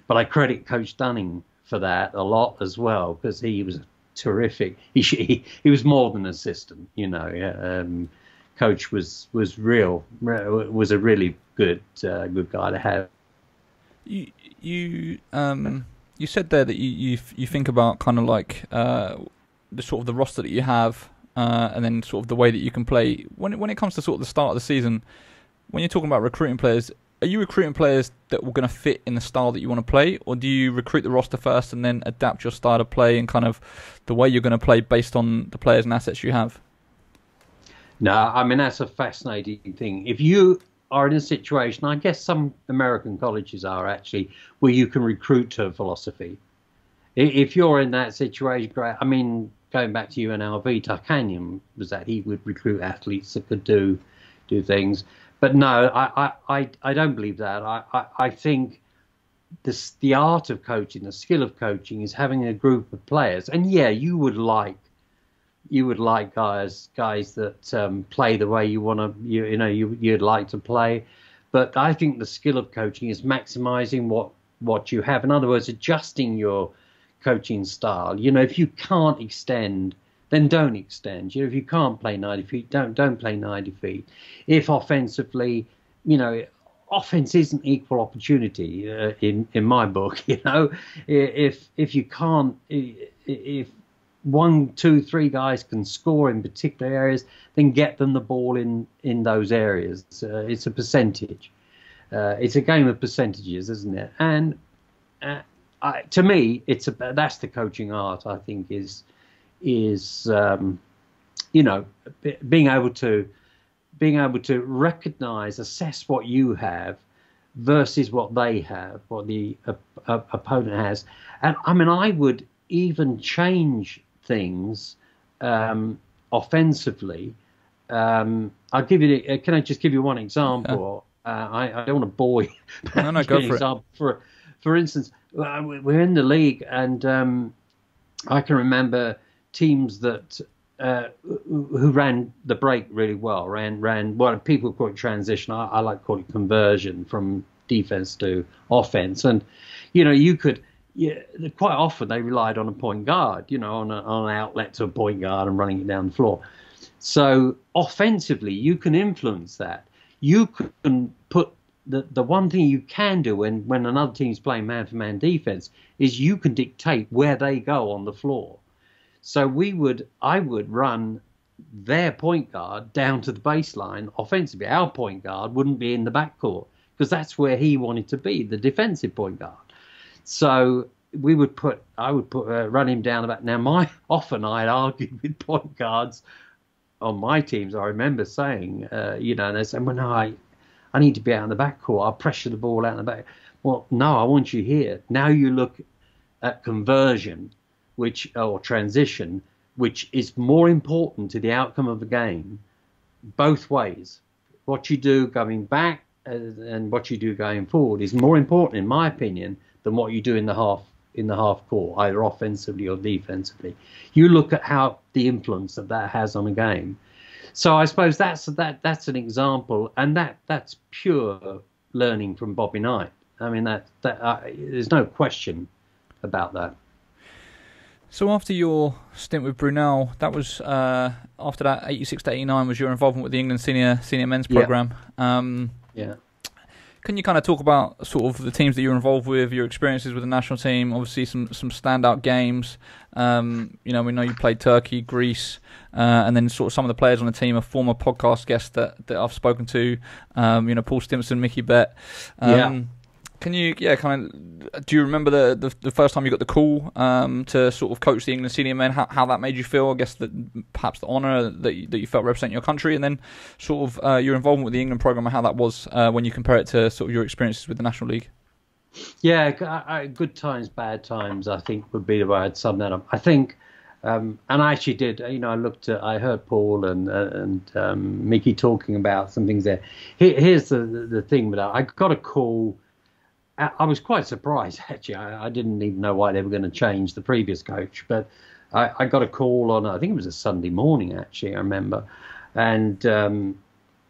But I credit Coach Dunning for that a lot as well because he was terrific. He, he he was more than assistant, you know. Um, coach was was real was a really good uh, good guy to have. You you um you said there that you you, you think about kind of like uh, the sort of the roster that you have uh, and then sort of the way that you can play when it, when it comes to sort of the start of the season. When you're talking about recruiting players, are you recruiting players that were going to fit in the style that you want to play, or do you recruit the roster first and then adapt your style of play and kind of the way you're going to play based on the players and assets you have? No, I mean that's a fascinating thing. If you are in a situation, I guess some American colleges are actually, where you can recruit to philosophy. If you're in that situation, great. I mean, going back to UNLV, Tarkanian was that he would recruit athletes that could do do things but no, I, I, I don't believe that. I, I, I think this, the art of coaching, the skill of coaching, is having a group of players. And yeah, you would like you would like guys guys that um, play the way you want to you, you know you, you'd like to play. But I think the skill of coaching is maximizing what what you have. In other words, adjusting your coaching style. You know, if you can't extend then don't extend. You know, if you can't play 90 feet, don't don't play 90 feet. If offensively, you know, offense isn't equal opportunity uh, in in my book. You know, if if you can't, if one, two, three guys can score in particular areas, then get them the ball in in those areas. Uh, it's a percentage. Uh, it's a game of percentages, isn't it? And uh, I, to me, it's a that's the coaching art. I think is is um, you know being able to being able to recognize assess what you have versus what they have, what the opponent has. And I mean, I would even change things um, offensively. Um, I'll give you. The, uh, can I just give you one example? Uh, I, I, don't want to bore you. no, no, go for it. For, for instance, uh, we're in the league, and um, I can remember teams that uh, who ran the break really well. Ran ran well. people call it transition. I, I like call it conversion from defense to offense. And you know, you could yeah, quite often they relied on a point guard. You know, on, a, on an outlet to a point guard and running it down the floor. So offensively, you can influence that. You can put the, the one thing you can do when, when another team's playing man for man defense is you can dictate where they go on the floor. So we would, I would run their point guard down to the baseline offensively. Our point guard wouldn't be in the backcourt because that's where he wanted to be, the defensive point guard. So we would put, I would put, uh, run him down about. Now, my often I'd argued with point guards on my teams. I remember saying, uh, you know, and they said, well, no, I, I need to be out in the backcourt. I'll pressure the ball out in the back. Well, no, I want you here. Now you look at conversion which or transition, which is more important to the outcome of the game, both ways. What you do going back uh, and what you do going forward is more important, in my opinion, than what you do in the half in the half court, either offensively or defensively. You look at how the influence that that has on a game. So I suppose that's that that's an example, and that that's pure learning from Bobby Knight. I mean that that uh, there's no question about that. So after your stint with Brunel, that was uh, after that eighty six to eighty nine was your involvement with the England senior senior men's program. Yeah. Um, yeah. Can you kind of talk about sort of the teams that you're involved with, your experiences with the national team? Obviously, some some standout games. Um, you know, we know you played Turkey, Greece, uh, and then sort of some of the players on the team are former podcast guests that, that I've spoken to. Um, you know, Paul Stimson, Mickey Bett. yeah um, can you, yeah, kind of, do you remember the, the, the first time you got the call um, to sort of coach the England senior men? How, how that made you feel? I guess that perhaps the honour that you, that you felt representing your country, and then sort of uh, your involvement with the England program and how that was uh, when you compare it to sort of your experiences with the National League. Yeah, I, I, good times, bad times. I think would be the way I'd sum that up. I think, um, and I actually did. You know, I looked at, I heard Paul and uh, and um, Mickey talking about some things there. Here, here's the, the the thing, but I got a call I was quite surprised actually. I, I, didn't even know why they were going to change the previous coach, but I, I, got a call on I think it was a Sunday morning actually. I remember, and um,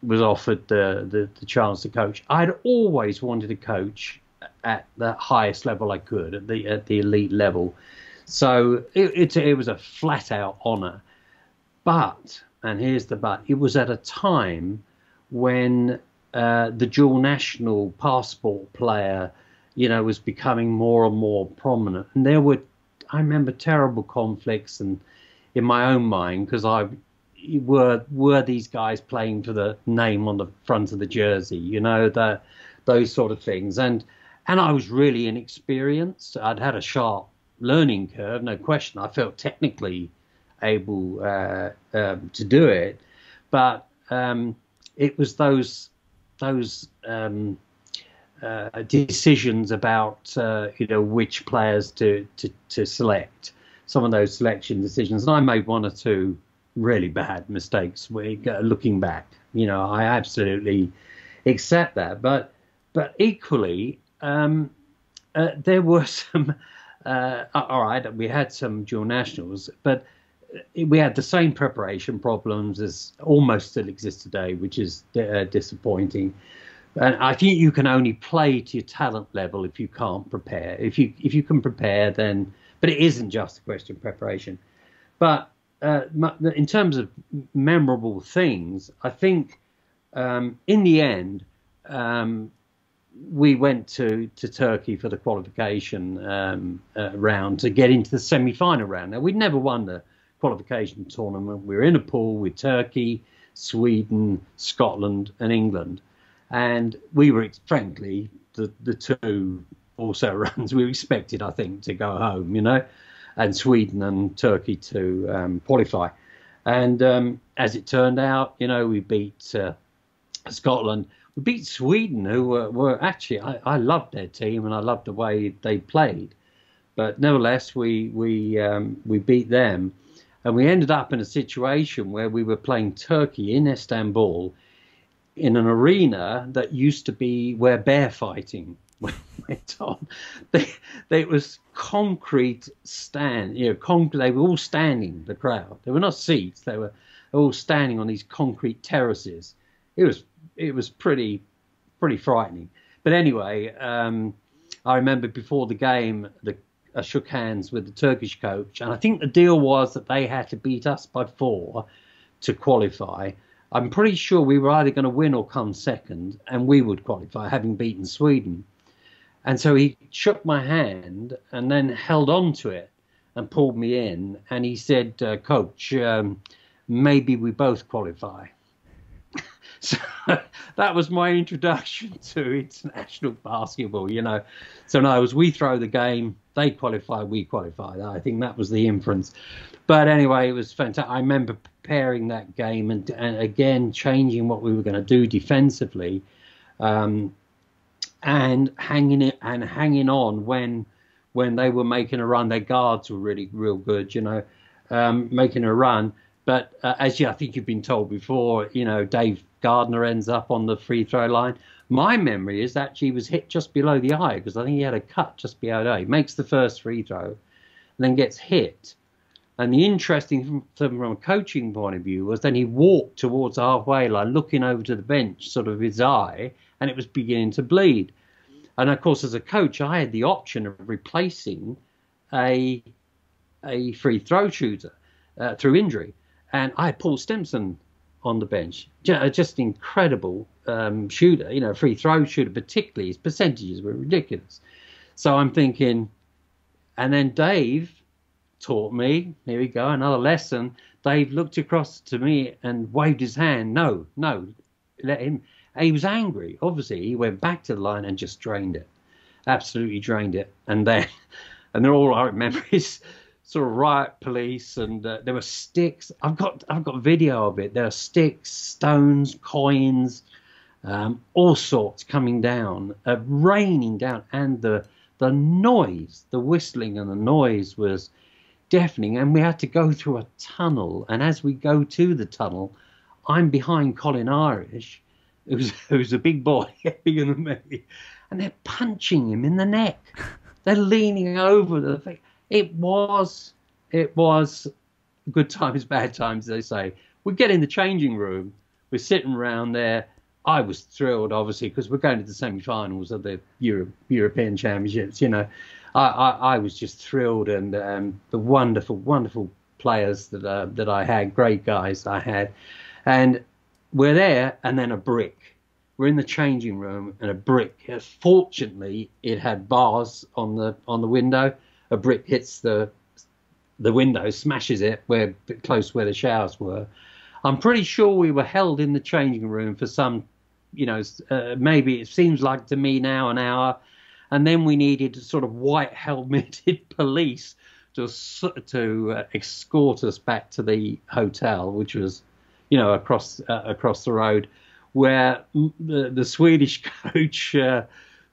was offered the, the, the chance to coach. I'd always wanted to coach at the highest level I could at the at the elite level, so it, it, it was a flat out honour. But and here's the but: it was at a time when uh, the dual national passport player, you know, was becoming more and more prominent. And there were, I remember, terrible conflicts and in my own mind because I were were these guys playing for the name on the front of the jersey, you know, the, those sort of things. And and I was really inexperienced. I'd had a sharp learning curve, no question. I felt technically able uh, um, to do it, but um, it was those those um, uh, decisions about uh, you know which players to, to to select. Some of those selection decisions, and I made one or two really bad mistakes. We, looking back, you know, I absolutely accept that. But but equally, um, uh, there were some. Uh, all right, we had some dual nationals, but we had the same preparation problems as almost still exist today, which is uh, disappointing. And I think you can only play to your talent level if you can't prepare. If you if you can prepare, then but it isn't just a question of preparation. But uh, in terms of memorable things, I think um, in the end um, we went to, to Turkey for the qualification um, uh, round to get into the semi-final round. Now we'd never won the qualification tournament. We were in a pool with Turkey, Sweden, Scotland, and England, and we were frankly the the two also runs we expected, I think, to go home. You know, and Sweden and Turkey to um, qualify. And um, as it turned out, you know, we beat uh, Scotland. we beat Sweden, who were, were actually I, I loved their team and I loved the way they played, but nevertheless we we um, we beat them, and we ended up in a situation where we were playing Turkey in Istanbul, in an arena that used to be where bear fighting went on. They, they, it was concrete stand, you know. They were all standing. The crowd. They were not seats. They were all standing on these concrete terraces. It was it was pretty pretty frightening. But anyway, um, I remember before the game, the, I shook hands with the Turkish coach, and I think the deal was that they had to beat us by four to qualify. I'm pretty sure we were either going to win or come second, and we would qualify, having beaten Sweden. And so he shook my hand and then held on to it and pulled me in. And he said, uh, Coach, um, maybe we both qualify. So that was my introduction to international basketball, you know. So no, as we throw the game, they qualify, we qualify. I think that was the inference. But anyway, it was fantastic. I remember preparing that game and, and again changing what we were going to do defensively. Um, and hanging it and hanging on when when they were making a run. Their guards were really real good, you know, um, making a run. But uh, as you, I think you've been told before, you know, Dave Gardner ends up on the free throw line. My memory is that he was hit just below the eye because I think he had a cut just below the eye. He makes the first free throw, then gets hit. And the interesting thing from a coaching point of view was then he walked towards the halfway line, looking over to the bench, sort of his eye, and it was beginning to bleed. And of course, as a coach, I had the option of replacing a a free throw shooter uh, through injury, and I had Paul Stimson on the bench, uh, just incredible um, shooter, you know, free throw shooter. Particularly, his percentages were ridiculous. So I'm thinking, and then Dave taught me. Here we go, another lesson. Dave looked across to me and waved his hand. No, no, let him. He was angry. Obviously, he went back to the line and just drained it, absolutely drained it. And then, and they're all I remember is sort of riot police, and uh, there were sticks. I've got I've got video of it. There are sticks, stones, coins, um, all sorts coming down, uh, raining down, and the the noise, the whistling and the noise was deafening. And we had to go through a tunnel. And as we go to the tunnel, I'm behind Colin Irish who's who's a big boy, bigger than me, and they're punching him in the neck. They're leaning over the thing. It was it was good times, bad times, they say. We get in the changing room. We're sitting around there. I was thrilled, obviously, because we're going to the semi-finals of the Euro- European Championships. You know, I, I, I was just thrilled, and um, the wonderful, wonderful players that uh, that I had, great guys I had, and we're there, and then a brick. We're in the changing room, and a brick. Fortunately, it had bars on the on the window. A brick hits the the window, smashes it where close where the showers were. I'm pretty sure we were held in the changing room for some, you know, uh, maybe it seems like to me now an hour, and then we needed sort of white helmeted police to to uh, escort us back to the hotel, which was you know, across uh, across the road, where the, the Swedish coach uh,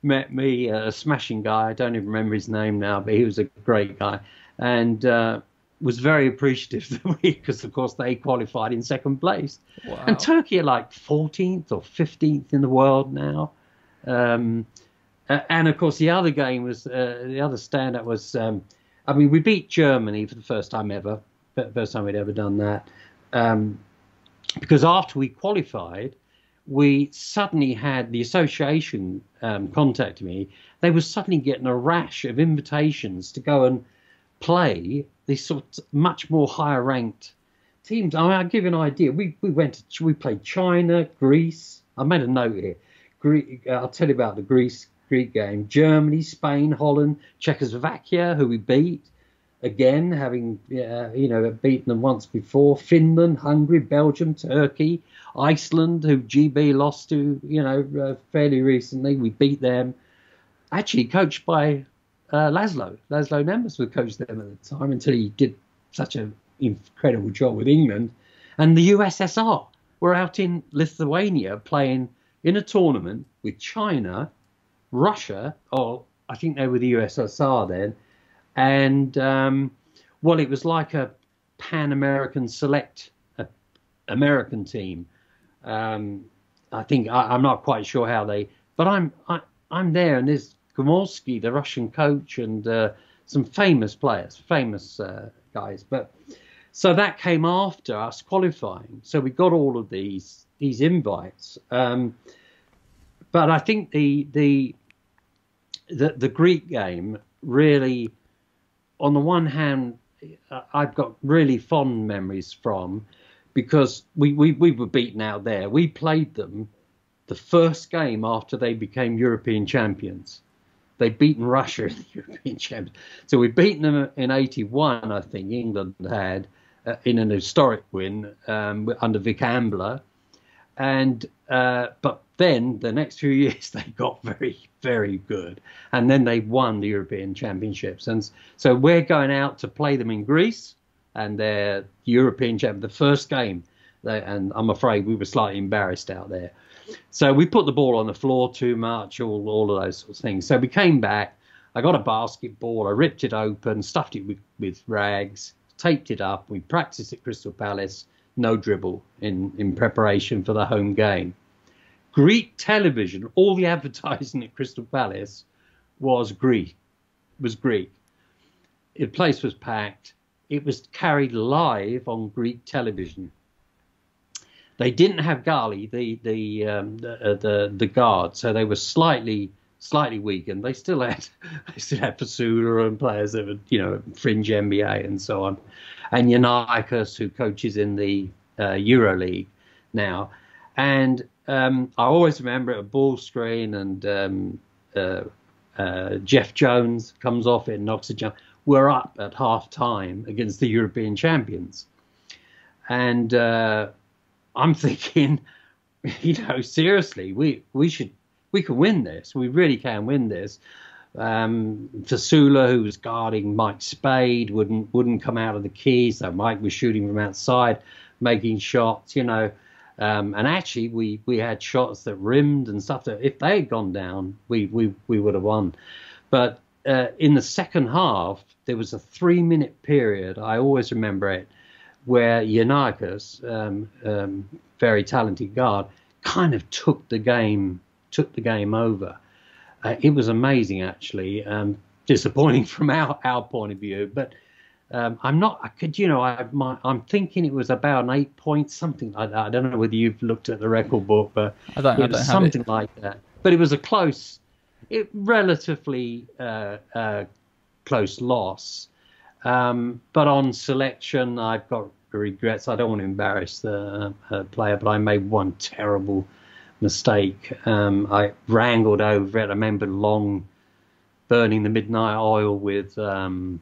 met me, a smashing guy. I don't even remember his name now, but he was a great guy, and uh, was very appreciative of me because, of course, they qualified in second place. Wow. And Turkey are like 14th or 15th in the world now. Um, and of course, the other game was uh, the other stand up was. Um, I mean, we beat Germany for the first time ever. First time we'd ever done that. Um, because after we qualified, we suddenly had the association um, contact me. They were suddenly getting a rash of invitations to go and play these sort of much more higher ranked teams. I mean, I'll give you an idea. We we went to we played China, Greece. I made a note here. Uh, I'll tell you about the Greece Greek game. Germany, Spain, Holland, Czechoslovakia, who we beat again, having uh, you know beaten them once before. Finland, Hungary, Belgium, Turkey, Iceland, who GB lost to you know uh, fairly recently. We beat them. Actually, coached by uh, Laszlo. Laszlo Nemeth was coached them at the time until he did such an incredible job with England. And the USSR were out in Lithuania playing in a tournament with China, Russia, or I think they were the USSR then, and um, well, it was like a Pan American select uh, American team. Um, I think I, am not quite sure how they, but I'm I, I'm there, and there's Gomelsky, the Russian coach, and uh, some famous players, famous uh, guys. But so that came after us qualifying. So we got all of these these invites. Um, but I think the the the, the Greek game really, on the one hand, I've got really fond memories from because we, we, we were beaten out there. We played them the first game after they became European champions. They'd beaten Russia in the European champions. So we'd beaten them in 81, I think, England had, uh, in an historic win um, under Vic Ambler. And, uh, but then the next few years they got very, very good. And then they won the European championships. And so we're going out to play them in Greece and they're European champion. The first game, they, and I'm afraid we were slightly embarrassed out there. So we put the ball on the floor too much, all all of those sorts of things. So we came back. I got a basketball. I ripped it open, stuffed it with, with rags, taped it up. We practiced at Crystal Palace, no dribble in in preparation for the home game. Greek television, all the advertising at Crystal Palace was Greek, was Greek. The place was packed it was carried live on Greek television. They didn't have Gali, the the um, the, uh, the, the guard, so they were slightly slightly weakened. They still had they still had Pasoula and players that were you know fringe NBA and so on, and Yannakis who coaches in the uh, Euro League now, and um, I always remember a ball screen and um, uh, uh, Jeff Jones comes off it and knocks a jump were up at half time against the European champions. And uh, I'm thinking, you know, seriously, we, we should we can win this. We really can win this. Um, Fasula, who was guarding Mike Spade, wouldn't wouldn't come out of the key, so Mike was shooting from outside, making shots, you know. Um, and actually, we, we had shots that rimmed and stuff that if they had gone down, we, we, we would have won. But uh, in the second half, there was a three minute period, I always remember it, where Yannakis, um, um, very talented guard, kind of took the game took the game over. Uh, it was amazing, actually. Um, disappointing from our, our point of view, but um, I'm not. I could, you know, I, am thinking it was about an eight point something. like that. I, don't know whether you've looked at the record book, but I don't, it was something it. like that. But it was a close it relatively uh, uh, close loss. Um, but on selection, I've got regrets. I don't want to embarrass the uh, player, but I made one terrible mistake. Um, I wrangled over it. I remember long burning the midnight oil with um,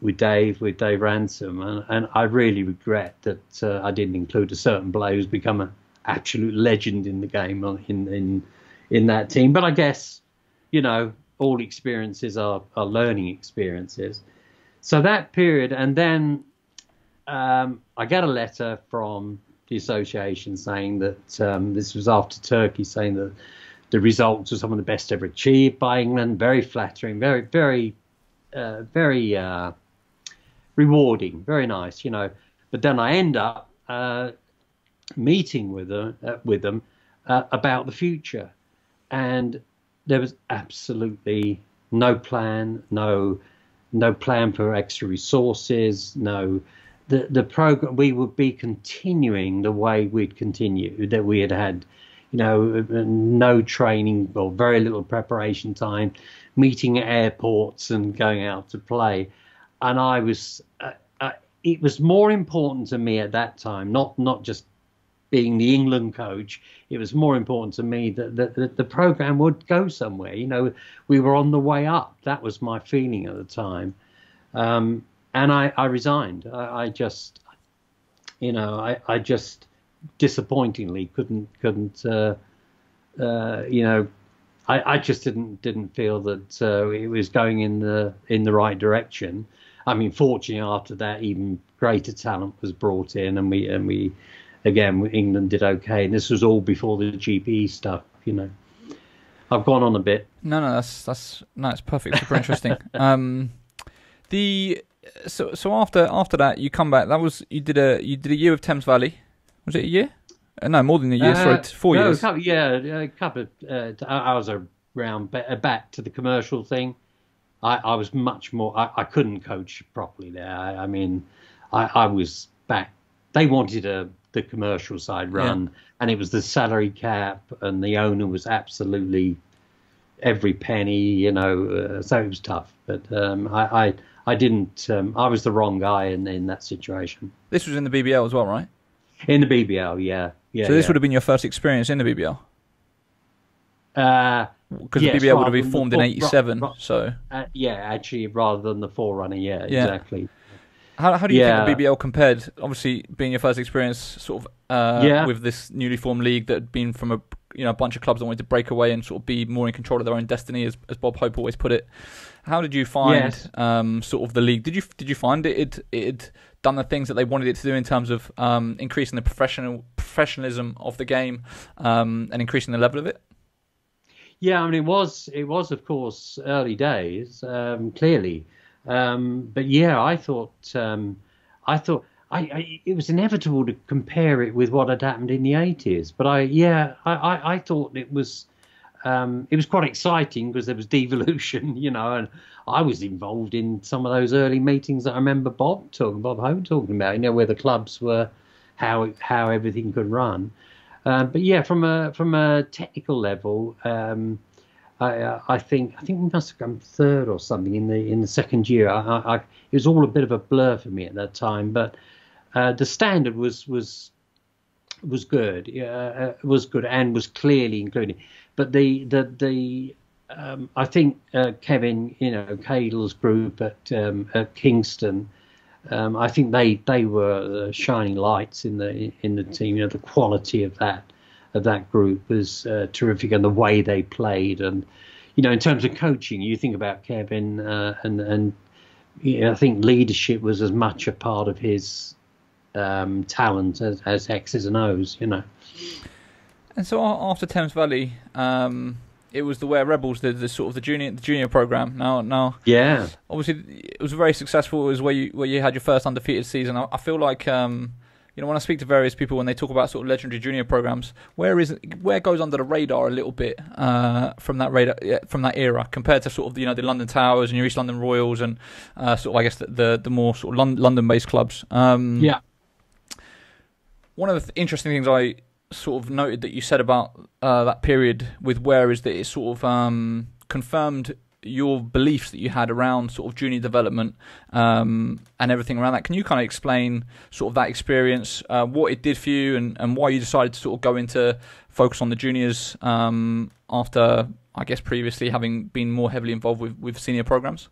with Dave, with Dave Ransom, and, and I really regret that uh, I didn't include a certain player who's become an absolute legend in the game in in in that team. But I guess you know, all experiences are, are learning experiences. So that period, and then um, I get a letter from the association saying that um, this was after Turkey, saying that the results were some of the best ever achieved by England. Very flattering, very, very, uh, very uh, rewarding, very nice, you know. But then I end up uh, meeting with them, uh, with them uh, about the future, and there was absolutely no plan, no no plan for extra resources, no. The the program we would be continuing the way we'd continued that we had had you know no training or very little preparation time meeting at airports and going out to play and i was uh, uh, it was more important to me at that time not not just being the England coach, it was more important to me that, that, that, the program would go somewhere. You know, we were on the way up. That was my feeling at the time. Um, and I, I resigned. I, I, just, you know, I, I just disappointingly couldn't, couldn't, uh, uh, you know, I, I just didn't didn't feel that uh, it was going in the in the right direction. I mean, fortunately, after that, even greater talent was brought in, and we and we again, England did okay, and this was all before the GPE stuff. You know, I've gone on a bit. No, no, that's that's no, it's perfect, super interesting. um, the so so after after that, you come back. That was you did a you did a year of Thames Valley. Was it a year? Uh, no, more than a year. Uh, sorry, four no, years. A couple, yeah, a couple of uh, hours around back to the commercial thing. I, I was much more. I, I couldn't coach properly there. I, I mean, I, I was back. They wanted a the commercial side run, Yeah. and it was the salary cap, and the owner was absolutely every penny, you know. Uh, so it was tough. But um, I, I, I didn't. Um, I was the wrong guy in in that situation. This was in the BBL as well, right? In the BBL, yeah, yeah. so this yeah. would have been your first experience in the BBL Uh, because Yes, the BBL would have been formed in '87. ro- ro- So uh, yeah, actually, rather than the forerunner, yeah, Yeah. exactly. how how do you Yeah. think the BBL compared? Obviously, being your first experience, sort of uh, Yeah. with this newly formed league that had been from a you know a bunch of clubs that wanted to break away and sort of be more in control of their own destiny, as as Bob Hope always put it. How did you find Yes. um, sort of the league? Did you did you find it it it done the things that they wanted it to do in terms of um, increasing the professional professionalism of the game um, and increasing the level of it? Yeah, I mean, it was it was of course early days, um, clearly, um, but yeah, I thought um, I thought I, I it was inevitable to compare it with what had happened in the eighties, but I yeah I, I, I thought it was um, it was quite exciting because there was devolution, you know, and I was involved in some of those early meetings that I remember Bob talking, Bob Hope talking about, you know, where the clubs were, how how everything could run. Um, but yeah, from a from a technical level, um, I, uh, I think I think we must have come third or something in the in the second year. I, I, it was all a bit of a blur for me at that time, but uh, the standard was was was good. Yeah, uh, was good and was clearly included. But the the the um, I think uh, Kevin, you know, Cadle's group at um, at Kingston. Um, I think they they were the shining lights in the in the team. You know, the quality of that of that group was uh, terrific, and the way they played, and you know, in terms of coaching, you think about Kevin, uh, and and you know, I think leadership was as much a part of his um, talent as, as X's and O's. You know. And so after Thames Valley, um, it was the Ware Rebels, the, the sort of the junior the junior program. Now now Yeah. obviously it was very successful. It was where you where you had your first undefeated season. I, I feel like um, you know when I speak to various people when they talk about sort of legendary junior programs, where is Ware goes under the radar a little bit uh, from that radar yeah, from that era compared to sort of you know the London Towers and your East London Royals and uh, sort of I guess the the, the more sort of London based clubs. Um, Yeah. one of the th- interesting things I sort of noted that you said about uh, that period with Ware is that it sort of um, confirmed your beliefs that you had around sort of junior development um, and everything around that. Can you kind of explain sort of that experience, uh, what it did for you, and, and why you decided to sort of go into focus on the juniors um, after, I guess, previously having been more heavily involved with, with senior programs?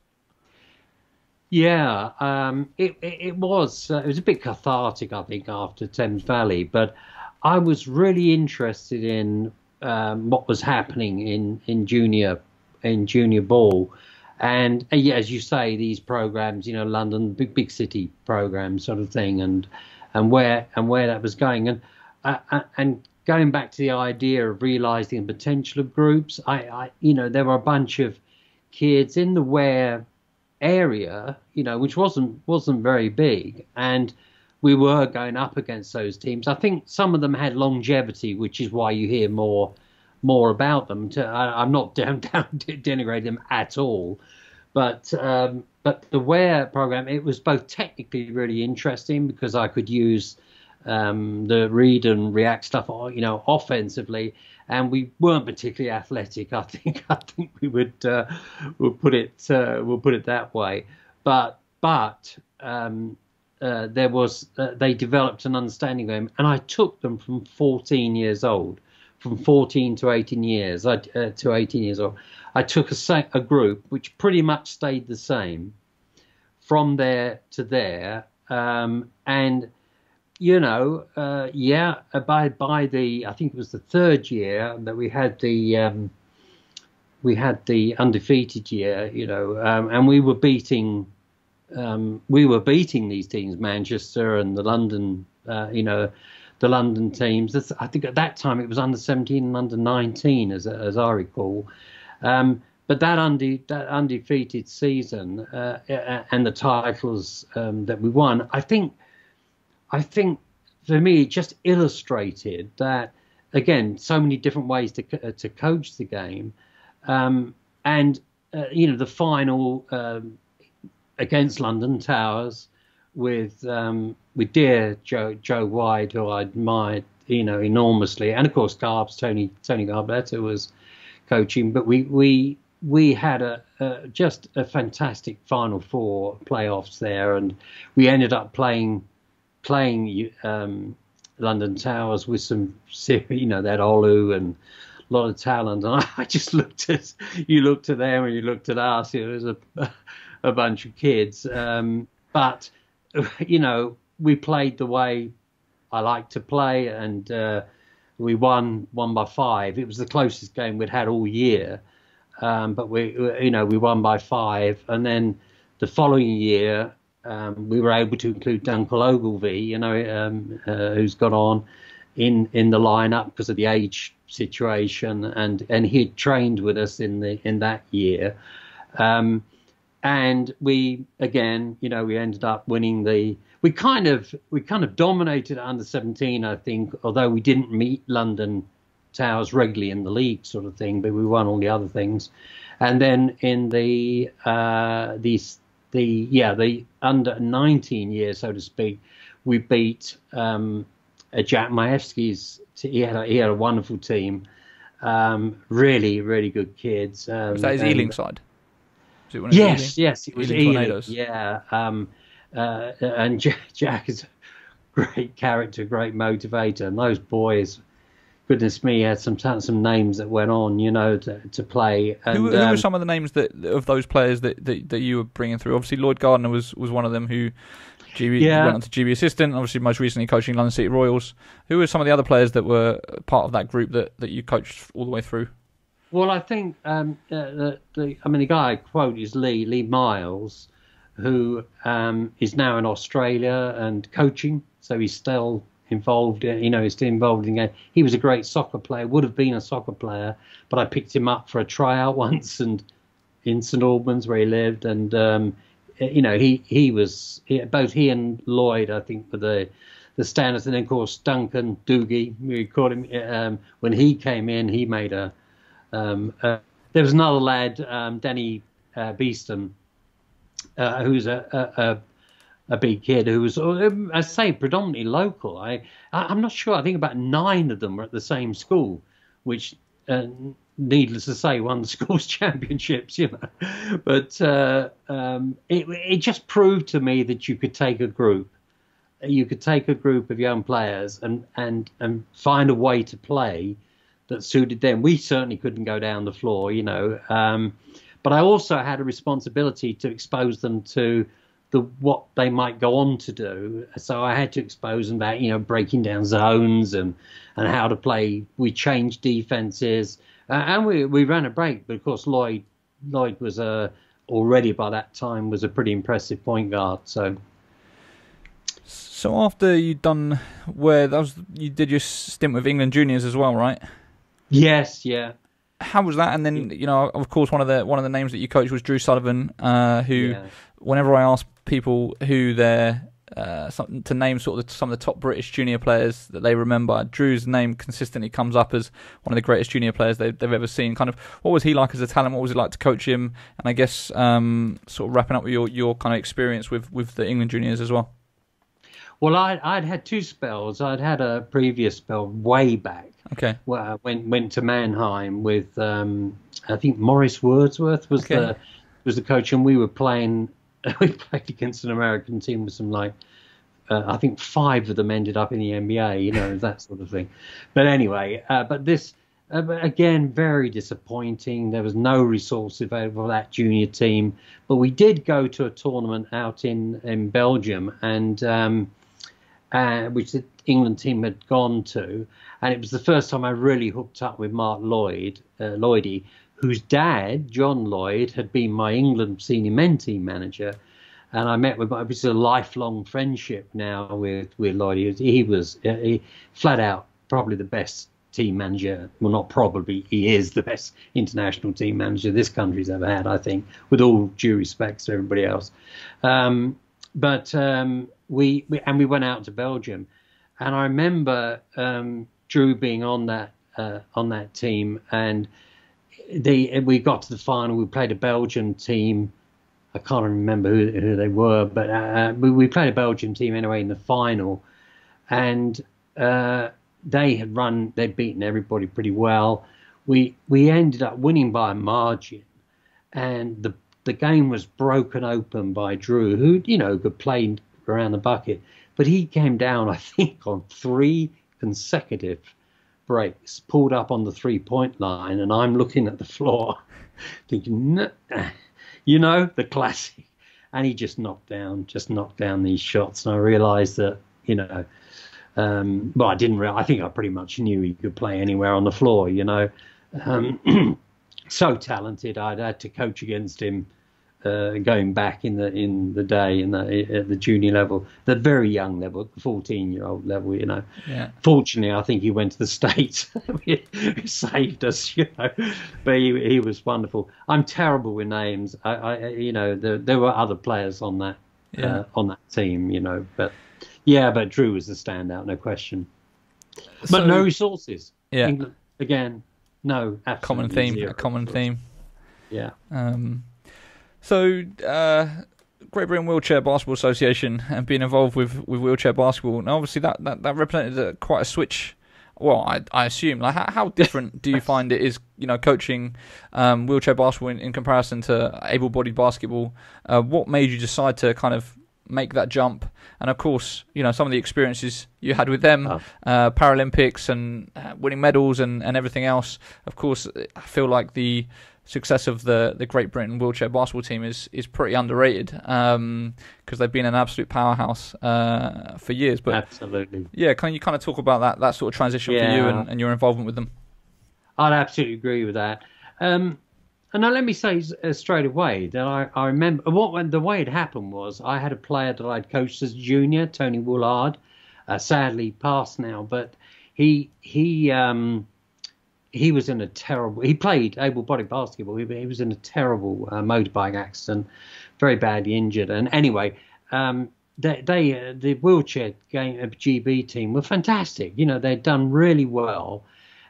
Yeah, um, it, it, it was. Uh, it was a bit cathartic, I think, after Thames Valley. But I was really interested in um, what was happening in, in junior in junior ball, and uh, yeah, as you say, these programs, you know, London big big city programs, sort of thing, and and Ware and where that was going, and uh, uh, and going back to the idea of realizing the potential of groups. I, I you know, there were a bunch of kids in the where area, you know, which wasn't wasn't very big, and we were going up against those teams. I think some of them had longevity, which is why you hear more more about them. To, I, I'm not down down denigrating them at all, but um, but the Ware program it was both technically really interesting because I could use um, the read and react stuff, you know, offensively, and we weren't particularly athletic. I think I think we would uh, we'll put it uh, we'll put it that way. But but um, uh, there was uh, they developed an understanding of them, and I took them from 14 years old, from 14 to 18 years uh, to 18 years old. I took a, a group which pretty much stayed the same from there to there, um, and you know, uh, yeah, uh, by by the I think it was the third year that we had the um, we had the undefeated year, you know, um, and we were beating um, we were beating these teams, Manchester and the London, uh, you know, the London teams. I think at that time it was under 17 and under 19, as as I recall. Um, but that, unde- that undefeated season uh, and the titles um, that we won, I think, I think for me, it just illustrated that again, so many different ways to uh, to coach the game, um, and uh, you know the final um, against London Towers with um, with dear Joe Joe White, who I admired you know enormously, and of course Garbs Tony Tony Garbelotto was coaching, but we we we had a, a, just a fantastic Final Four playoffs there, and we ended up playing playing um, London Towers with some, you know, that Olu and a lot of talent. And I just looked at you looked at them and you looked at us. It was a a bunch of kids, um, but you know, we played the way I like to play, and uh, we won one by five. It was the closest game we'd had all year. Um, but we, you know, we won by five, and then the following year um, we were able to include Duncan Ogilvie, you know, um, uh, who's gone on in in the lineup because of the age situation, and and he trained with us in the in that year, um, and we again, you know, we ended up winning the. We kind of we kind of dominated under 17, I think, although we didn't meet London Towers regularly in the league, sort of thing. But we won all the other things, and then in the uh, the the yeah the under 19 years, so to speak, we beat um, Jack Majewski's. He had a, he had a wonderful team, um, really really good kids. Um, was that his Ealing side? Yes, yes, it was. Ealing yeah, um, uh, and Jack is a great character, great motivator, and those boys goodness me, had some some names that went on, you know, to, to play. And, who, who um, were some of the names that of those players that, that, that you were bringing through? Obviously, Lloyd Gardner was, was one of them who GB, yeah. went on to GB assistant. Obviously, most recently coaching London City Royals. Who were some of the other players that were part of that group that, that you coached all the way through? Well, I think um, uh, the, the I mean the guy I quote is Lee Lee Miles, who um, is now in Australia and coaching. So he's still involved. You know, he's still involved in. He was a great soccer player. Would have been a soccer player, but I picked him up for a tryout once, and in St Albans where he lived, and um, you know, he he was he, both he and Lloyd, I think, were the the standards, and then of course Duncan Doogie, we called him um, when he came in. He made a. Um, uh, there was another lad, um, Danny uh, Beeston, uh, who's a, a, a a big kid who was, um, I say, predominantly local. I, I am not sure. I think about nine of them were at the same school, which, uh, needless to say, won the school's championships. You know, but uh, um, it it just proved to me that you could take a group, you could take a group of young players and and and find a way to play that suited them. We certainly couldn't go down the floor, you know. Um, but I also had a responsibility to expose them to the what they might go on to do. So I had to expose them that you know breaking down zones and and how to play. We changed defenses uh, and we we ran a break, but of course Lloyd Lloyd was a already by that time was a pretty impressive point guard. So. So after you'd done Ware that was, you did your stint with England juniors as well, right? Yes, yeah. How was that? And then you know, of course, one of the one of the names that you coached was Drew Sullivan, uh, who, yeah. whenever I ask people who they're uh, some, to name sort of the, some of the top British junior players that they remember. Drew's name consistently comes up as one of the greatest junior players they, have ever seen. Kind of, what was he like as a talent? What was it like to coach him? And I guess um, sort of wrapping up with your, your kind of experience with, with the England juniors as well. Well, I, I'd had two spells. I'd had a previous spell way back. Okay. Where I went went to Mannheim with um, I think Morris Wordsworth was okay. the was the coach, and we were playing we played against an American team with some like uh, I think five of them ended up in the NBA, you know, that sort of thing. But anyway, uh, but this uh, again very disappointing. There was no resource available for that junior team, but we did go to a tournament out in in Belgium, and um, uh, which the England team had gone to, and it was the first time I really hooked up with Mark Lloyd, uh, Lloydie, whose dad, John Lloyd, had been my England senior men team manager. and I met with my it's a lifelong friendship now with with Lloyd. He was, was he, flat out probably the best team manager. Well, not probably, he is the best international team manager this country's ever had. I think, with all due respect to everybody else. Um, but um, we, we, and we went out to Belgium, and I remember um, Drew being on that uh, on that team, and they we got to the final. We played a Belgian team. I can't remember who, who they were, but uh, we, we, played a Belgian team anyway in the final, and uh, they had run, they'd beaten everybody pretty well. We we ended up winning by a margin, and the the game was broken open by Drew, who you know could play around the bucket, but he came down, I think, on three consecutive breaks, pulled up on the three point line, and I'm looking at the floor, thinking, you know, the classic. And he just knocked down, just knocked down these shots, and I realised that, you know, um, but I didn't. Re- I think I pretty much knew he could play anywhere on the floor. You know, um, so talented. I'd had to coach against him uh, going back in the in the day in the at the junior level, the very young level, the 14 year old level. You know. Yeah. Fortunately, I think he went to the states. saved us. You know, but he, he was wonderful. I'm terrible with names. I, I you know, there, there were other players on that yeah. uh, on that team. You know, but yeah, but Drew was the standout, no question. But so, no resources. Yeah. England, again, no. Common theme. Zero. A common theme. Yeah. Um, so, uh, Great Britain Wheelchair Basketball Association and being involved with, with wheelchair basketball, and obviously that, that, that represented a, quite a switch. Well, I, I assume. Like, how, how different do you find it is, you know, coaching um, wheelchair basketball in, in, comparison to able-bodied basketball? Uh, what made you decide to kind of make that jump. And of course, you know some of the experiences you had with them, oh. uh, Paralympics and uh, winning medals and, and everything else. Of course, I feel like the success of the, the Great Britain wheelchair basketball team is is pretty underrated because um, they've been an absolute powerhouse uh, for years. But absolutely, yeah. Can you kind of talk about that that sort of transition yeah. for you and, and, your involvement with them? I'd absolutely agree with that. Um, and now let me say uh, straight away that I, I remember what the way it happened was I had a player that I'd coached as a junior, Tony Woolard, uh, sadly passed now, but he he um, he was in a terrible. He played able-bodied basketball. He, he was in a terrible uh, motorbike accident, very badly injured. And anyway, um, they, they uh, the wheelchair game uh, GB team were fantastic. You know, they'd done really well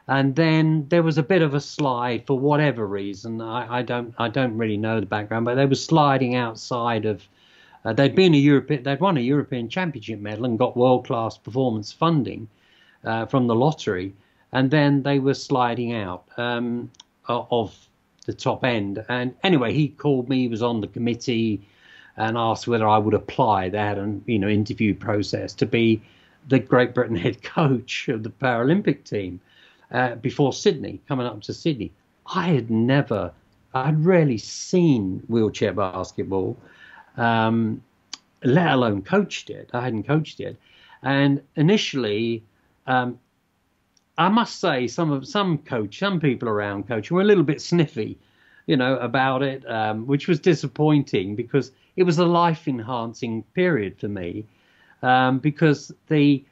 and then there was a bit of a slide for whatever reason. I, I don't I don't really know the background, but they were sliding outside of. Uh, they'd been a European, they'd won a European Championship medal and got world class performance funding uh, from the lottery, and then they were sliding out um, of the top end. And anyway, he called me. He was on the committee and asked whether I would apply. They had an you know interview process to be the Great Britain head coach of the Paralympic team uh, before Sydney, coming up to Sydney. I had never, I'd rarely seen wheelchair basketball, um, let alone coached it. I hadn't coached it. And initially, um, I must say, some of some coach, some people around coaching were a little bit sniffy, you know, about it, um, which was disappointing because it was a life enhancing period for me, um, because the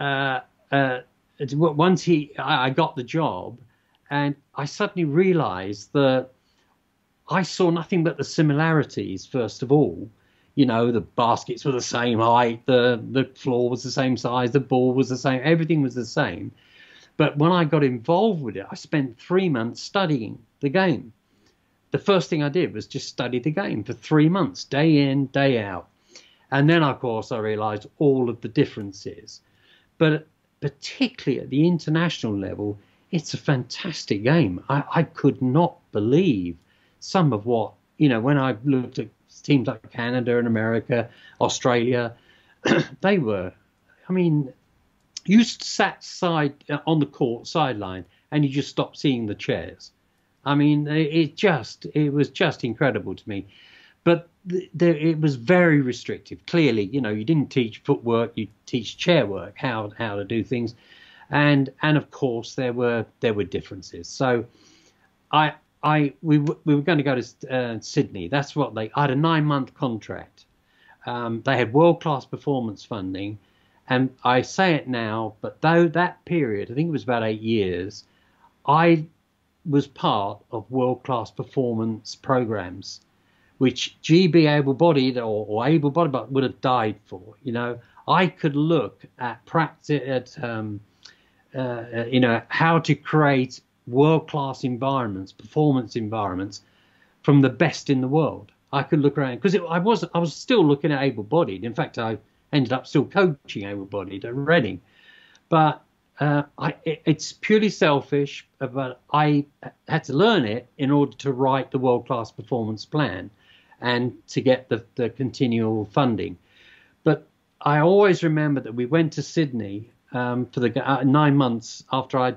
uh, uh, once he, I got the job, and I suddenly realised that I saw nothing but the similarities. First of all, you know, the baskets were the same height, the the floor was the same size, the ball was the same, everything was the same. But when I got involved with it, I spent three months studying the game. The first thing I did was just study the game for three months, day in, day out. And then, of course, I realized all of the differences. But particularly at the international level, it's a fantastic game. I, I could not believe some of what, you know, when I looked at teams like Canada and America, Australia, they were, I mean, you sat side uh, on the court sideline and you just stopped seeing the chairs. I mean, it just, it was just incredible to me. But there, it was very restrictive. Clearly, you know, you didn't teach footwork, you teach chair work, how how to do things, and and of course there were there were differences. So, I I we we were going to go to uh, Sydney. That's what they. I had a nine month contract um, they had world class performance funding, and I say it now, but though that period, I think it was about eight years, I was part of world class performance programs, which GB able bodied or, or able bodied would have died for. You know, I could look at practice at um, uh, you know how to create world class environments, performance environments from the best in the world. I could look around because I was I was still looking at able bodied. In fact, I ended up still coaching able bodied at Reading, but uh, I, it, it's purely selfish. But I had to learn it in order to write the world class performance plan and to get the, the continual funding. But I always remember that we went to Sydney um, for the uh, nine months after I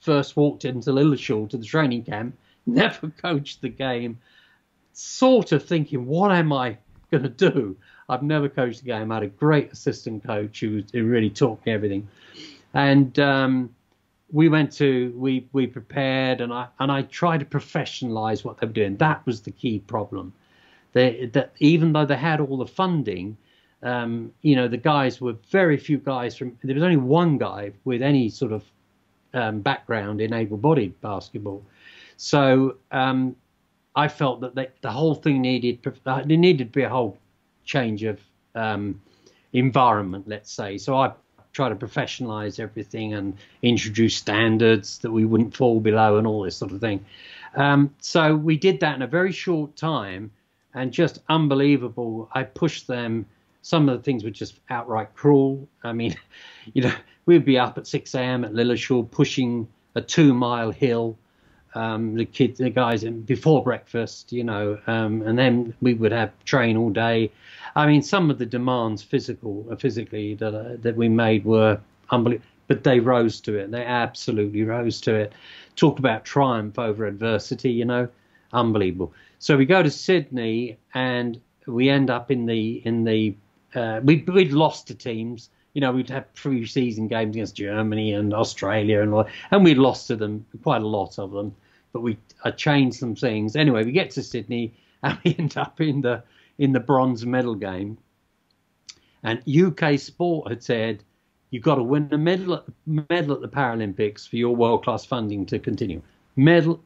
first walked into Lilleshall to the training camp. Never coached the game. Sort of thinking, what am I going to do? I've never coached the game. I had a great assistant coach who, who really taught me everything. And um, we went to we we prepared and I and I tried to professionalize what they were doing. That was the key problem. They, that even though they had all the funding, um, you know, the guys were very few guys from. There was only one guy with any sort of um, background in able-bodied basketball. So um, I felt that they, the whole thing needed uh, there needed to be a whole change of um, environment, let's say. So I tried to professionalize everything and introduce standards that we wouldn't fall below and all this sort of thing. Um, so we did that in a very short time and just unbelievable. I pushed them. Some of the things were just outright cruel. I mean, you know, we'd be up at 6 a.m. at Lilleshall pushing a two mile hill. Um, the kids, the guys, before breakfast, you know, um, and then we would have train all day. I mean, some of the demands, physical, uh, physically that uh, that we made were unbelievable, but they rose to it. They absolutely rose to it. Talk about triumph over adversity, you know, unbelievable. So we go to Sydney and we end up in the in the uh, we we'd lost to teams. You know, we'd had pre-season games against Germany and Australia and all, and we'd lost to them quite a lot of them. But we I changed some things. Anyway, we get to Sydney and we end up in the in the bronze medal game. And UK Sport had said you've got to win a medal at, medal at the Paralympics for your world class funding to continue. Medal,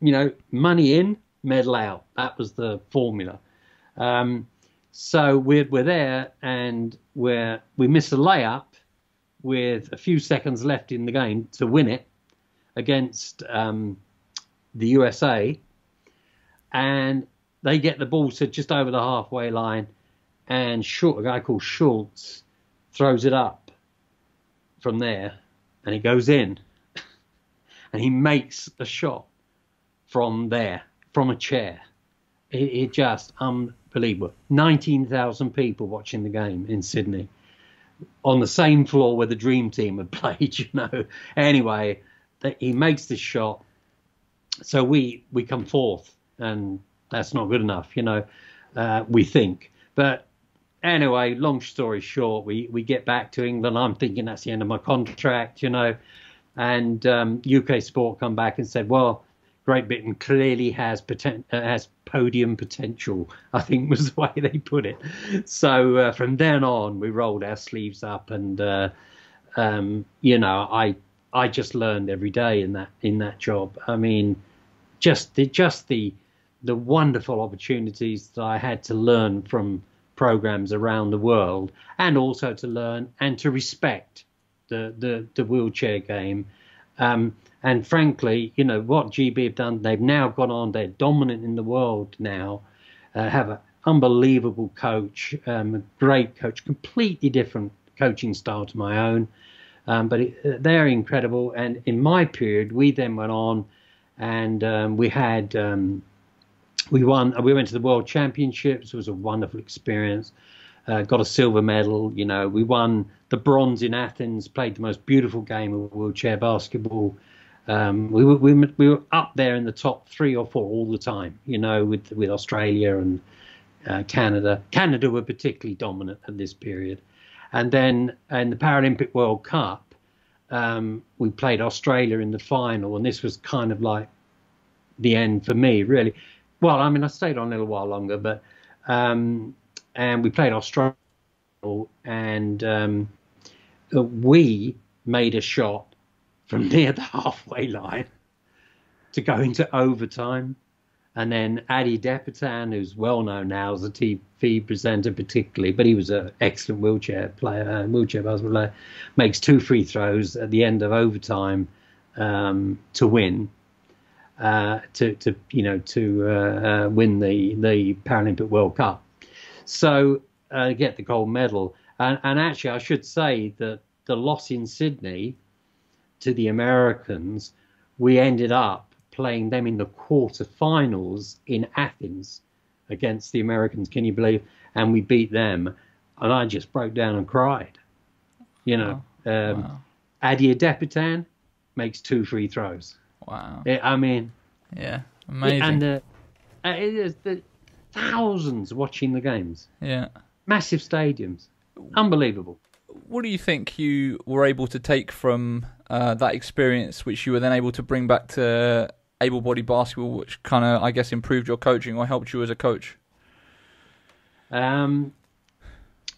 you know, money in, medal out. That was the formula. Um, so we're, we're there and we're, we miss a layup with a few seconds left in the game to win it against um, the USA. And they get the ball to just over the halfway line, and Schultz, a guy called Schultz throws it up from there, and it goes in, and he makes a shot from there, from a chair. It, it just unbelievable. Nineteen thousand people watching the game in Sydney, on the same floor where the Dream Team had played. You know. Anyway, that he makes this shot, so we we come fourth and that's not good enough, you know, uh, we think. But anyway, long story short, we, we get back to England. I'm thinking that's the end of my contract, you know. And um, UK Sport come back and said, well, Great Britain clearly has poten- uh, has podium potential. I think was the way they put it. So uh, from then on, we rolled our sleeves up, and uh, um, you know, I I just learned every day in that in that job. I mean, just the just the the wonderful opportunities that I had to learn from programs around the world and also to learn and to respect the, the, the wheelchair game. Um, and frankly, you know, what GB have done, they've now gone on, they're dominant in the world now, uh, have an unbelievable coach, um, a great coach, completely different coaching style to my own. Um, but it, they're incredible. And in my period, we then went on and um, we had um, we won. We went to the World Championships. It was a wonderful experience. Uh, got a silver medal. You know, we won the bronze in Athens. Played the most beautiful game of wheelchair basketball. Um, we were we, we, were up there in the top three or four all the time. You know, with with Australia and uh, Canada. Canada were particularly dominant at this period, and then in the Paralympic World Cup, um, we played Australia in the final, and this was kind of like the end for me, really well, I mean, I stayed on a little while longer, but um, and we played Australia, and um, we made a shot from near the halfway line to go into overtime. And then Ade Adepitan, who's well known now as a TV presenter, particularly, but he was an excellent wheelchair player, uh, wheelchair basketball player, makes two free throws at the end of overtime um, to win, uh, to, to you know to uh, uh win the the Paralympic World Cup. So uh, get the gold medal. And, and actually, I should say that the loss in Sydney to the Americans, we ended up playing them in the quarterfinals in Athens against the Americans. Can you believe? And we beat them, and I just broke down and cried. You know, wow. Um, wow. Ade Adepitan makes two free throws. Wow. It, I mean, yeah, amazing. And uh, it is the thousands watching the games. Yeah, massive stadiums, unbelievable. What do you think you were able to take from uh, that experience, which you were then able to bring back to able-bodied basketball, which kind of, I guess, improved your coaching or helped you as a coach? Um,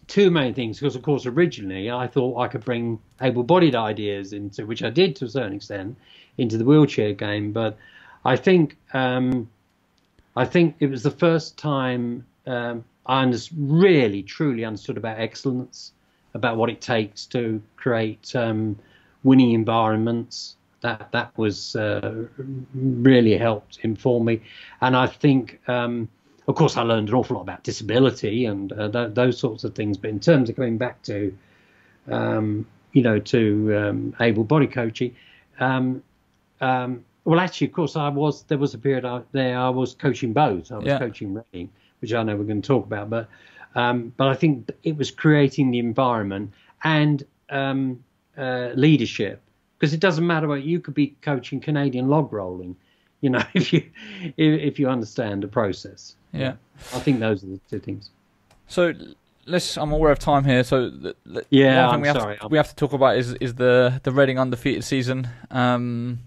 two main things, because of course originally I thought I could bring able-bodied ideas into, which I did to a certain extent, into the wheelchair game. But I think um, I think it was the first time um, I really truly understood about excellence, about what it takes to create um, winning environments. That that was uh, really helped inform me, and I think, um, of course, I learned an awful lot about disability and uh, th- those sorts of things. But in terms of coming back to, um, you know, to um, able body coaching, um, um, well, actually, of course, I was. There was a period out there I was coaching both. I was yeah. coaching Reading, which I know we're going to talk about, but um, but I think it was creating the environment and um, uh, leadership because it doesn't matter what you could be coaching Canadian log rolling, you know, if you if, if you understand the process. Yeah, I think those are the two things. So let's. I'm aware of time here, so the, the yeah, I'm we sorry. Have to, we have to talk about is is the the Reading undefeated season. Um,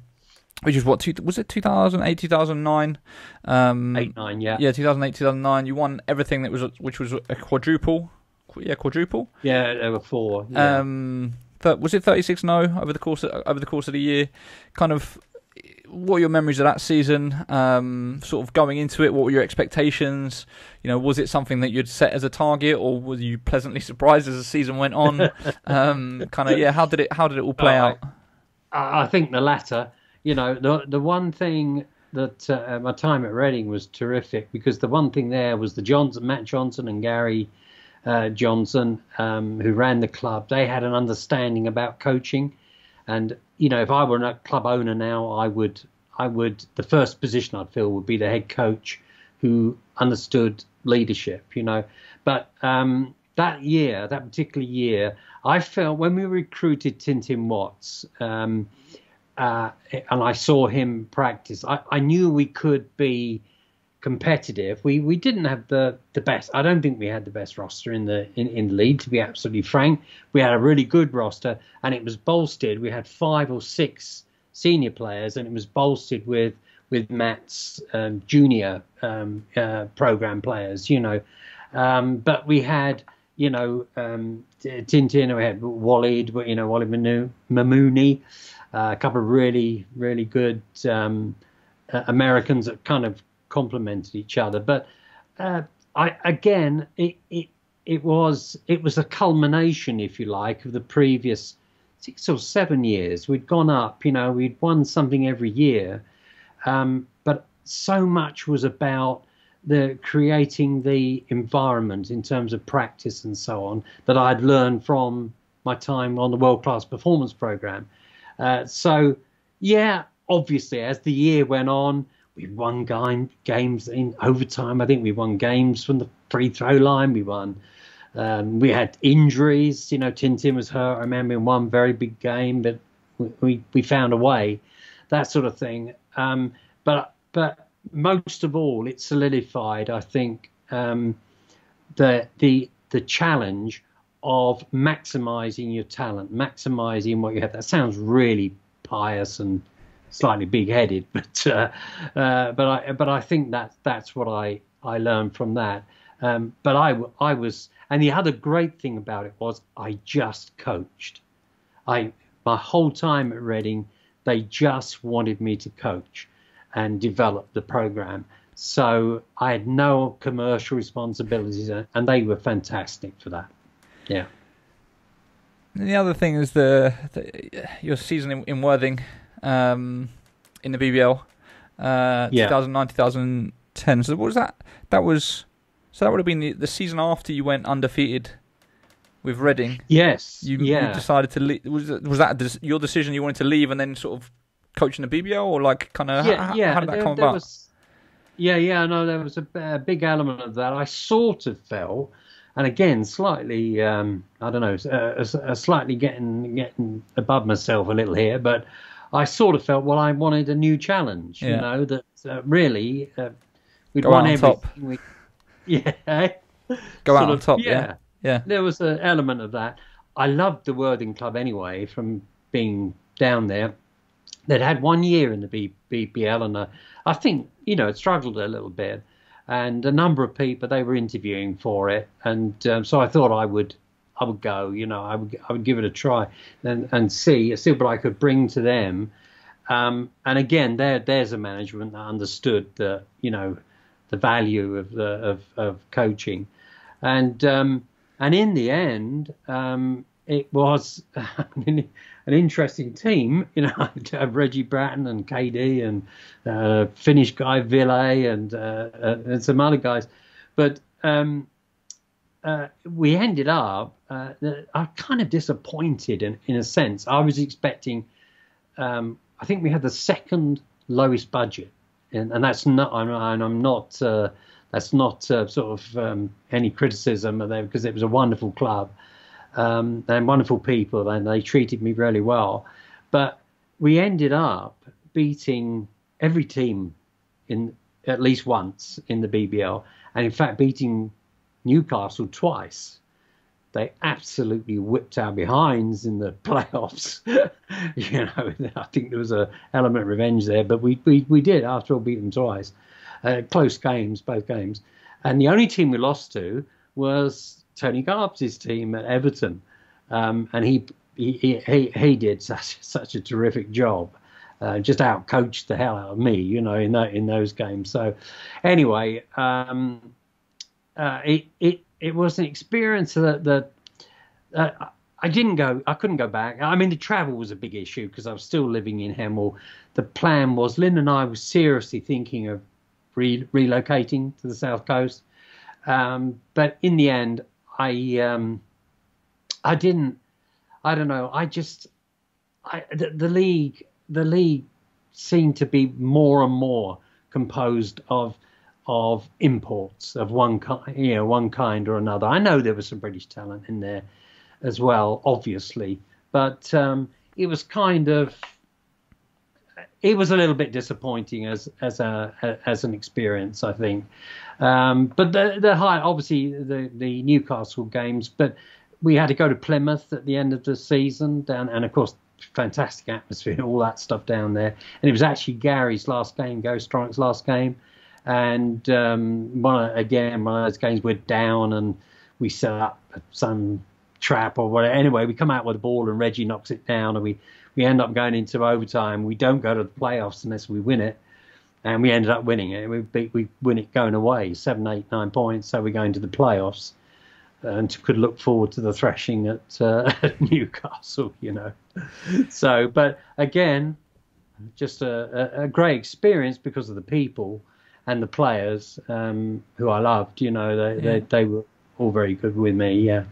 which is what two, was it 2008 2009 um 8 9 yeah. yeah 2008 2009 you won everything that was which was a quadruple. Yeah quadruple. Yeah there were four yeah. um th- was it 36 no over the course of, over the course of the year? Kind of what are your memories of that season? Um, sort of going into it what were your expectations? You know was it something that you'd set as a target or were you pleasantly surprised as the season went on? Um, kind of yeah how did it how did it all play out I, I think the latter you know the the one thing that uh, my time at Reading was terrific because the one thing there was the Johnson Matt Johnson and Gary uh, Johnson, um, who ran the club, they had an understanding about coaching. And you know, if I were a club owner now, I would, I would, the first position I'd fill would be the head coach, who understood leadership. You know, but um, that year, that particular year, I felt when we recruited Tintin Watts. Um, uh, and I saw him practice. I, I knew we could be competitive. We we didn't have the the best. I don't think we had the best roster in the in, in the league. To be absolutely frank, we had a really good roster, and it was bolstered. We had five or six senior players, and it was bolstered with with Matt's um, junior um, uh, program players. You know, um, but we had you know um, Tintin. We had Walid. You know, Walid Mamouni. Uh, a couple of really really good. Um, uh, Americans that kind of complemented each other. But uh, I again, it, it it was it was a culmination, if you like, of the previous six or seven years. We'd gone up, you know, we'd won something every year, um, but so much was about the creating the environment in terms of practice and so on that I'd learned from my time on the world class performance program. Uh, so yeah, obviously, as the year went on, we won game, games in overtime. I think we won games from the free throw line. We won. Um, we had injuries. You know, Tintin was hurt. I remember in one very big game, but we, we, found a way. That sort of thing. Um, but but most of all, it solidified. I think um, the the the challenge of maximizing your talent, maximizing what you have. That sounds really pious and slightly big-headed, but uh, uh, but I but I think that that's what I I learned from that. Um, but I, I was, and the other great thing about it was I just coached. I my whole time at Reading, they just wanted me to coach and develop the program. So I had no commercial responsibilities, and they were fantastic for that. Yeah. And the other thing is the, the your season in, in Worthing, um, in the BBL, uh, yeah. 2009 2010. So what was that? That was so that would have been the, the season after you went undefeated with Reading. Yes. You, yeah. you decided to leave. Was was that your decision? You wanted to leave and then sort of coach in the BBL, or like kind of yeah, how, yeah. how did that there, come about? Was, yeah, yeah. No, there was a, a, big element of that. I sort of felt, and again, slightly, um, I don't know, uh, a slightly getting getting above myself a little here, but I sort of felt well, I wanted a new challenge. Yeah. You know that uh, really uh, we'd Go won everything. Top. We, yeah. Go out on top. yeah. yeah. Yeah. There was an element of that. I loved the Worthing Club anyway from being down there. They'd had one year in the B, BBL, and uh, I think you know it struggled a little bit. And a number of people they were interviewing for it, and um, so I thought I would I would go. You know, I would I would give it a try and and see see what I could bring to them. Um, and again, there there's a management that understood the you know the value of the of, of coaching, and um, and in the end, um, it was an interesting team. You know, to have Reggie Bratton and KD and uh, Finnish guy Ville and uh, uh, and some other guys, but um, uh, we ended up. Uh, I'm kind of disappointed in in a sense. I was expecting. Um, I think we had the second lowest budget, and, and that's not. I'm, I'm not. Uh, that's not uh, sort of um, any criticism because it was a wonderful club um, and wonderful people, and they treated me really well. But we ended up beating every team in at least once in the BBL, and in fact beating Newcastle twice. They absolutely whipped our behinds in the playoffs. you know, I think there was a element of revenge there, but we we, we did after all beat them twice uh, close games, both games. And the only team we lost to was Tony Garbs' team at Everton, um, and he, he he he did such such a terrific job. Uh, just out coached the hell out of me, you know, in that in those games. So, anyway, um, uh, it it it was an experience that that uh, I didn't go. I couldn't go back. I mean, the travel was a big issue because I was still living in Hemel. The plan was Lynn and I were seriously thinking of re- relocating to the south coast. Um, but in the end, I um, I didn't. I don't know. I just I, the, the league the league seemed to be more and more composed of of imports of one kind, you know, one kind or another. I know there was some British talent in there as well, obviously, but um, it was kind of it was a little bit disappointing as as a as an experience, I think. Um, but the the high, obviously the the Newcastle games, but we had to go to Plymouth at the end of the season, down and of course fantastic atmosphere, all that stuff down there. And it was actually Gary's last game, Gary Stronach's last game, and um, one again one of those games we're down and we set up some trap or whatever. Anyway, we come out with the ball and Reggie knocks it down and we we end up going into overtime. We don't go to the playoffs unless we win it, and we ended up winning it. We beat, we win it going away, seven, eight, nine points. So we go into the playoffs, and could look forward to the thrashing at, uh, Newcastle. You know, so but again, just a, a, great experience because of the people and the players um, who I loved. You know, they, yeah. they they were all very good with me. Yeah.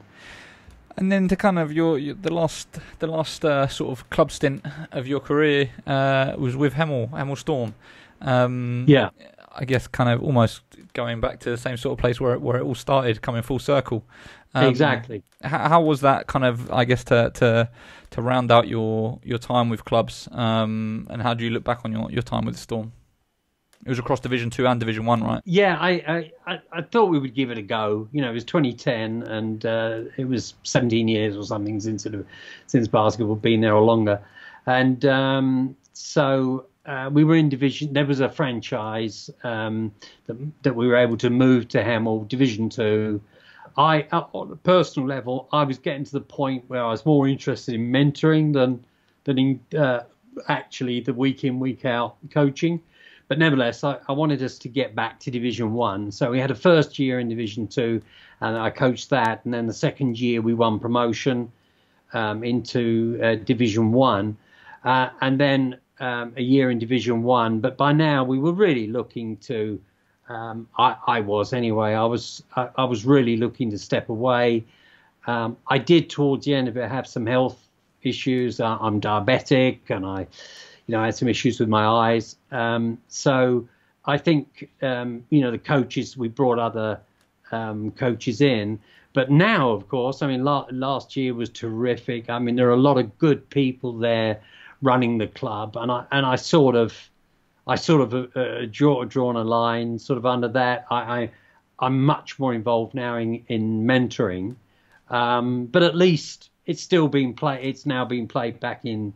And then to kind of your, your the last the last uh, sort of club stint of your career uh, was with Hemel Hemel Storm. Um, yeah, I guess kind of almost going back to the same sort of place where it, where it all started, coming full circle. Um, exactly. How, how, was that kind of? I guess to to to round out your your time with clubs, um, and how do you look back on your, your time with the Storm? It was across Division Two and Division One, right? Yeah, I, I I thought we would give it a go. You know, it was 2010, and uh, it was 17 years or something since it, since basketball been there or longer, and um, so uh, we were in division. There was a franchise um, that that we were able to move to Hemel Division Two. I, uh, on a personal level, I was getting to the point where I was more interested in mentoring than than in uh, actually the week in week out coaching. But nevertheless, I, I wanted us to get back to Division One. So we had a first year in Division Two, and I coached that. And then the second year, we won promotion um, into uh, Division One, uh, and then um, a year in Division One. But by now, we were really looking to. Um, I, I, was anyway. I was I, I, was really looking to step away. Um, I did towards the end of it have some health issues. Uh, I'm diabetic, and I, you know, I had some issues with my eyes. Um, so I think um, you know the coaches we brought other um, coaches in, but now of course, I mean, la- last year was terrific. I mean, there are a lot of good people there running the club, and I and I sort of, I sort of uh, uh, draw, drawn a line sort of under that. I, I am much more involved now in in mentoring, um, but at least it's still being played. It's now being played back in,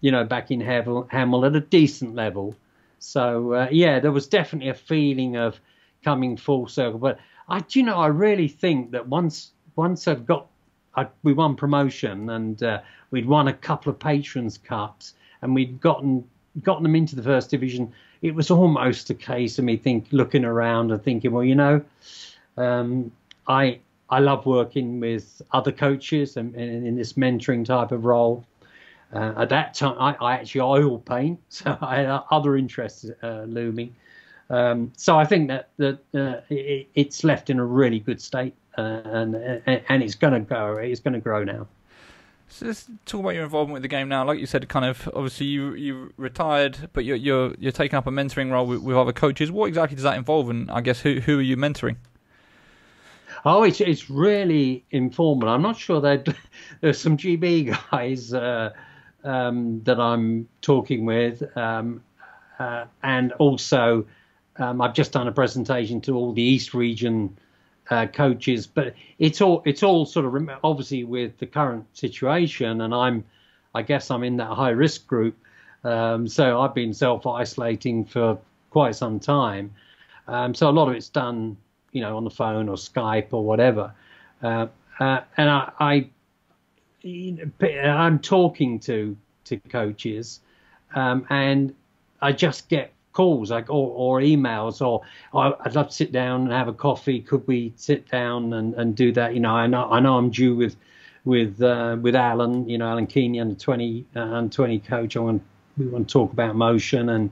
you know, back in Hemel at a decent level. So uh, yeah, there was definitely a feeling of coming full circle. But I, do you know, I really think that once once I've got I, we won promotion and uh, we'd won a couple of patrons cups and we'd gotten gotten them into the first division. It was almost a case of me think looking around and thinking, well, you know, um, I I love working with other coaches and, and in this mentoring type of role. Uh, at that time, I, I, actually oil paint, so I had other interests uh, looming. Um, so I think that that uh, it, it's left in a really good state uh, and and it's going to go. It's going to grow now. So let's talk about your involvement with the game now. Like you said, kind of obviously you you retired, but you're you're you're taking up a mentoring role with, with other coaches. What exactly does that involve? And I guess who who are you mentoring? Oh, it's it's really informal. I'm not sure that there's some GB guys uh, um, that I'm talking with, um, uh, and also um, I've just done a presentation to all the East Region uh, coaches, but it's all it's all sort of obviously with the current situation, and I'm I guess I'm in that high risk group, um, so I've been self isolating for quite some time, um, so a lot of it's done you know on the phone or Skype or whatever, uh, uh, and I, I I'm talking to to coaches, um, and I just get calls like or, or emails or oh, I'd love to sit down and have a coffee. Could we sit down and, and do that? You know, I know I know I'm due with with uh, with Alan. You know, Alan Keeney under twenty uh, twenty coach. I want we want to talk about motion and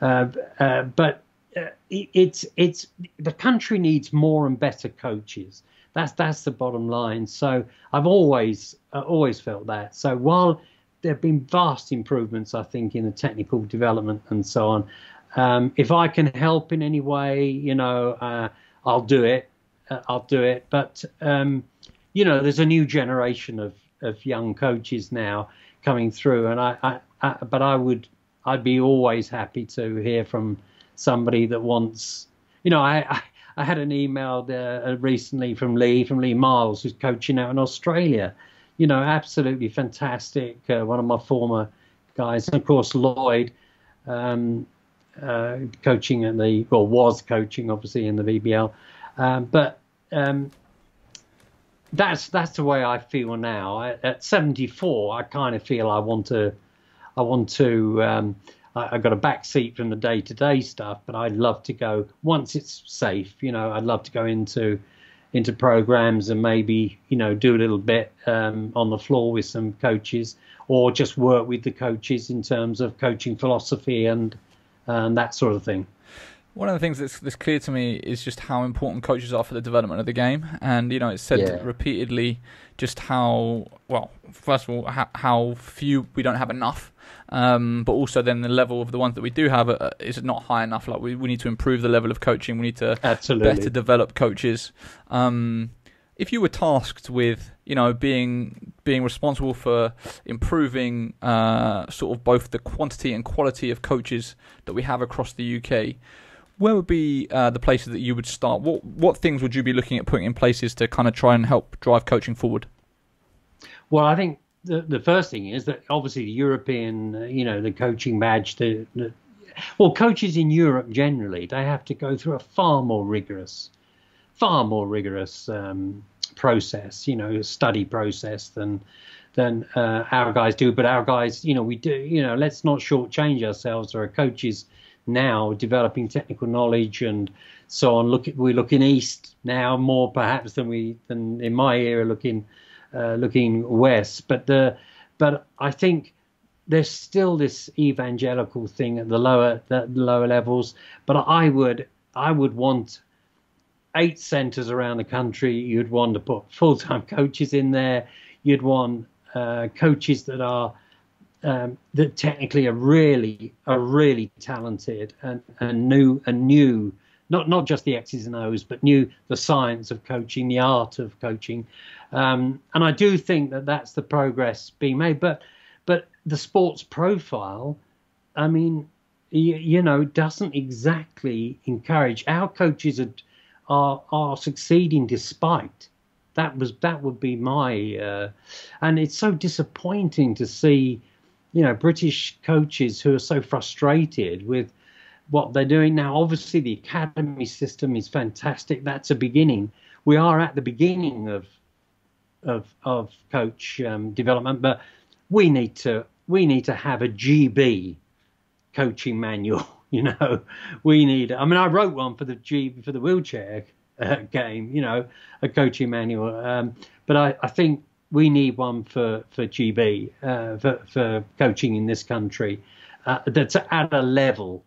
uh, uh but uh, it's it's the country needs more and better coaches. That's that's the bottom line. So I've always uh, always felt that. So while there have been vast improvements, I think, in the technical development and so on. Um, if I can help in any way, you know, uh, I'll do it. Uh, I'll do it. But um, you know, there's a new generation of of young coaches now coming through, and I, I, I but I would, I'd be always happy to hear from somebody that wants, you know, I. I I had an email uh, recently from Lee, from Lee Miles, who's coaching out in Australia. You know, absolutely fantastic. Uh, one of my former guys, and of course Lloyd, um, uh, coaching at the well was coaching obviously in the BBL, um, but um, that's that's the way I feel now. I, at 74, I kind of feel I want to I want to um, I, have got a back seat from the day to day stuff, but I'd love to go once it's safe. You know, I'd love to go into into programs and maybe you know do a little bit um, on the floor with some coaches or just work with the coaches in terms of coaching philosophy and and that sort of thing. One of the things that's, that's clear to me is just how important coaches are for the development of the game, and you know it's said yeah. repeatedly just how well, first of all, how, how few we don't have enough, um, but also then the level of the ones that we do have uh, is not high enough. Like we, we need to improve the level of coaching. We need to Absolutely. better develop coaches. Um, if you were tasked with you know being being responsible for improving uh, sort of both the quantity and quality of coaches that we have across the UK, where would be uh, the places that you would start? What what things would you be looking at putting in places to kind of try and help drive coaching forward? Well, I think the, the first thing is that obviously the European, uh, you know, the coaching badge, the, the well, coaches in Europe generally they have to go through a far more rigorous, far more rigorous um, process, you know, study process than than uh, our guys do. But our guys, you know, we do, you know, let's not shortchange ourselves. There are coaches now developing technical knowledge and so on. Look, we're looking east now more perhaps than we than in my era looking uh, looking west. But the but I think there's still this evangelical thing at the lower the lower levels. But I would I would want eight centres around the country. You'd want to put full time coaches in there. You'd want uh, coaches that are um, that technically are really are really talented and, and knew and new not not just the X's and O's, but knew the science of coaching, the art of coaching, um, and I do think that that's the progress being made. But but the sports profile, I mean, you, you know, doesn't exactly encourage our coaches are are, are succeeding despite. That was that would be my, uh, and it's so disappointing to see, you know, British coaches who are so frustrated with what they're doing now. Obviously, the academy system is fantastic. That's a beginning. We are at the beginning of of of coach um, development, but we need to we need to have a GB coaching manual. You know, we need. I mean, I wrote one for the G for the wheelchair uh, game. You know, a coaching manual. Um, but I, I think we need one for for GB uh, for for coaching in this country uh, that's at a level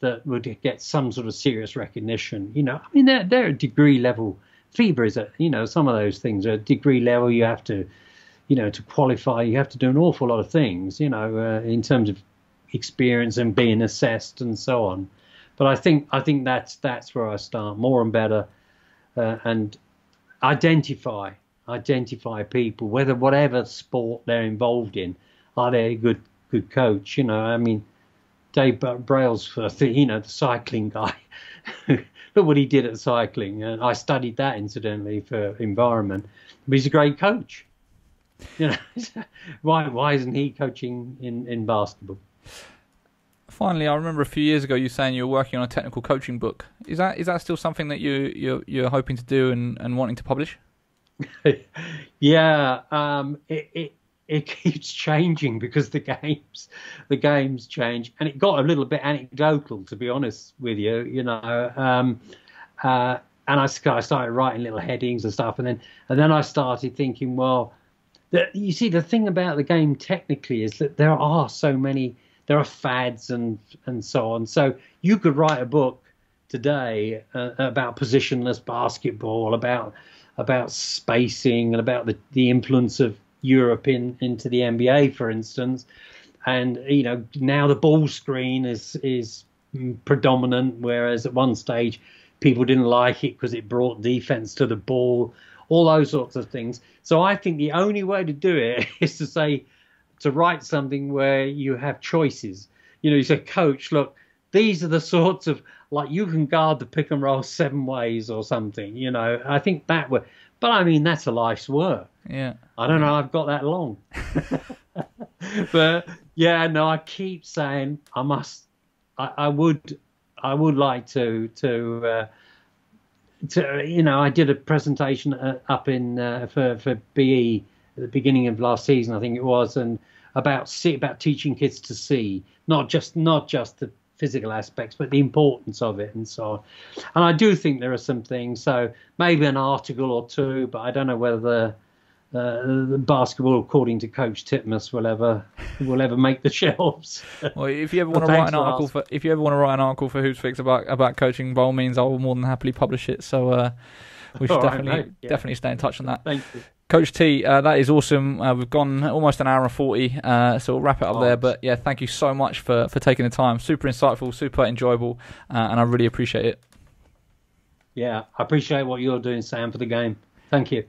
that would get some sort of serious recognition. You know, I mean, they're they're degree level. FIBA is a you know some of those things are degree level. You have to, you know, to qualify, you have to do an awful lot of things. You know, uh, in terms of experience and being assessed and so on. But I think I think that's that's where I start more and better, uh, and identify identify people whether whatever sport they're involved in, are they a good good coach? You know, I mean, Dave Brailsford, you know, the cycling guy. Look what he did at cycling, and I studied that incidentally for environment. But he's a great coach. You know, why why isn't he coaching in in basketball? Finally, I remember a few years ago you saying you were working on a technical coaching book. Is that is that still something that you you're, you're hoping to do and, and wanting to publish? yeah, um, it, it it keeps changing because the games the games change, and it got a little bit anecdotal to be honest with you. You know, um, uh, and I, I started writing little headings and stuff, and then and then I started thinking, well, the, you see, the thing about the game technically is that there are so many there are fads and and so on. So you could write a book today uh, about positionless basketball, about about spacing, and about the, the influence of Europe in, into the NBA, for instance. And you know now the ball screen is is predominant, whereas at one stage people didn't like it because it brought defense to the ball, all those sorts of things. So I think the only way to do it is to say to write something where you have choices. You know, you say, coach, look, these are the sorts of like you can guard the pick and roll seven ways or something. You know, I think that would, but I mean that's a life's work. Yeah. I don't know. I've got that long. but yeah, no, I keep saying I must. I, I would. I would like to to. Uh, to, you know, I did a presentation uh, up in uh, for for BE at the beginning of last season, I think it was, and about see about teaching kids to see, not just not just the physical aspects, but the importance of it and so on. And I do think there are some things. So maybe an article or two, but I don't know whether the, uh, the basketball, according to Coach Titmuss, will ever will ever make the shelves. Well, if you ever want to write an article for if you ever want to write an article for Hoopsfix about about coaching, by all means, I will more than happily publish it. So. Uh, we should definitely yeah. definitely stay in touch on that. Thank you. Coach T, uh, that is awesome. Uh, we've gone almost an hour and 40, uh, so we'll wrap it up there. But yeah, thank you so much for, for taking the time. Super insightful, super enjoyable, uh, and I really appreciate it. Yeah, I appreciate what you're doing, Sam, for the game. Thank you.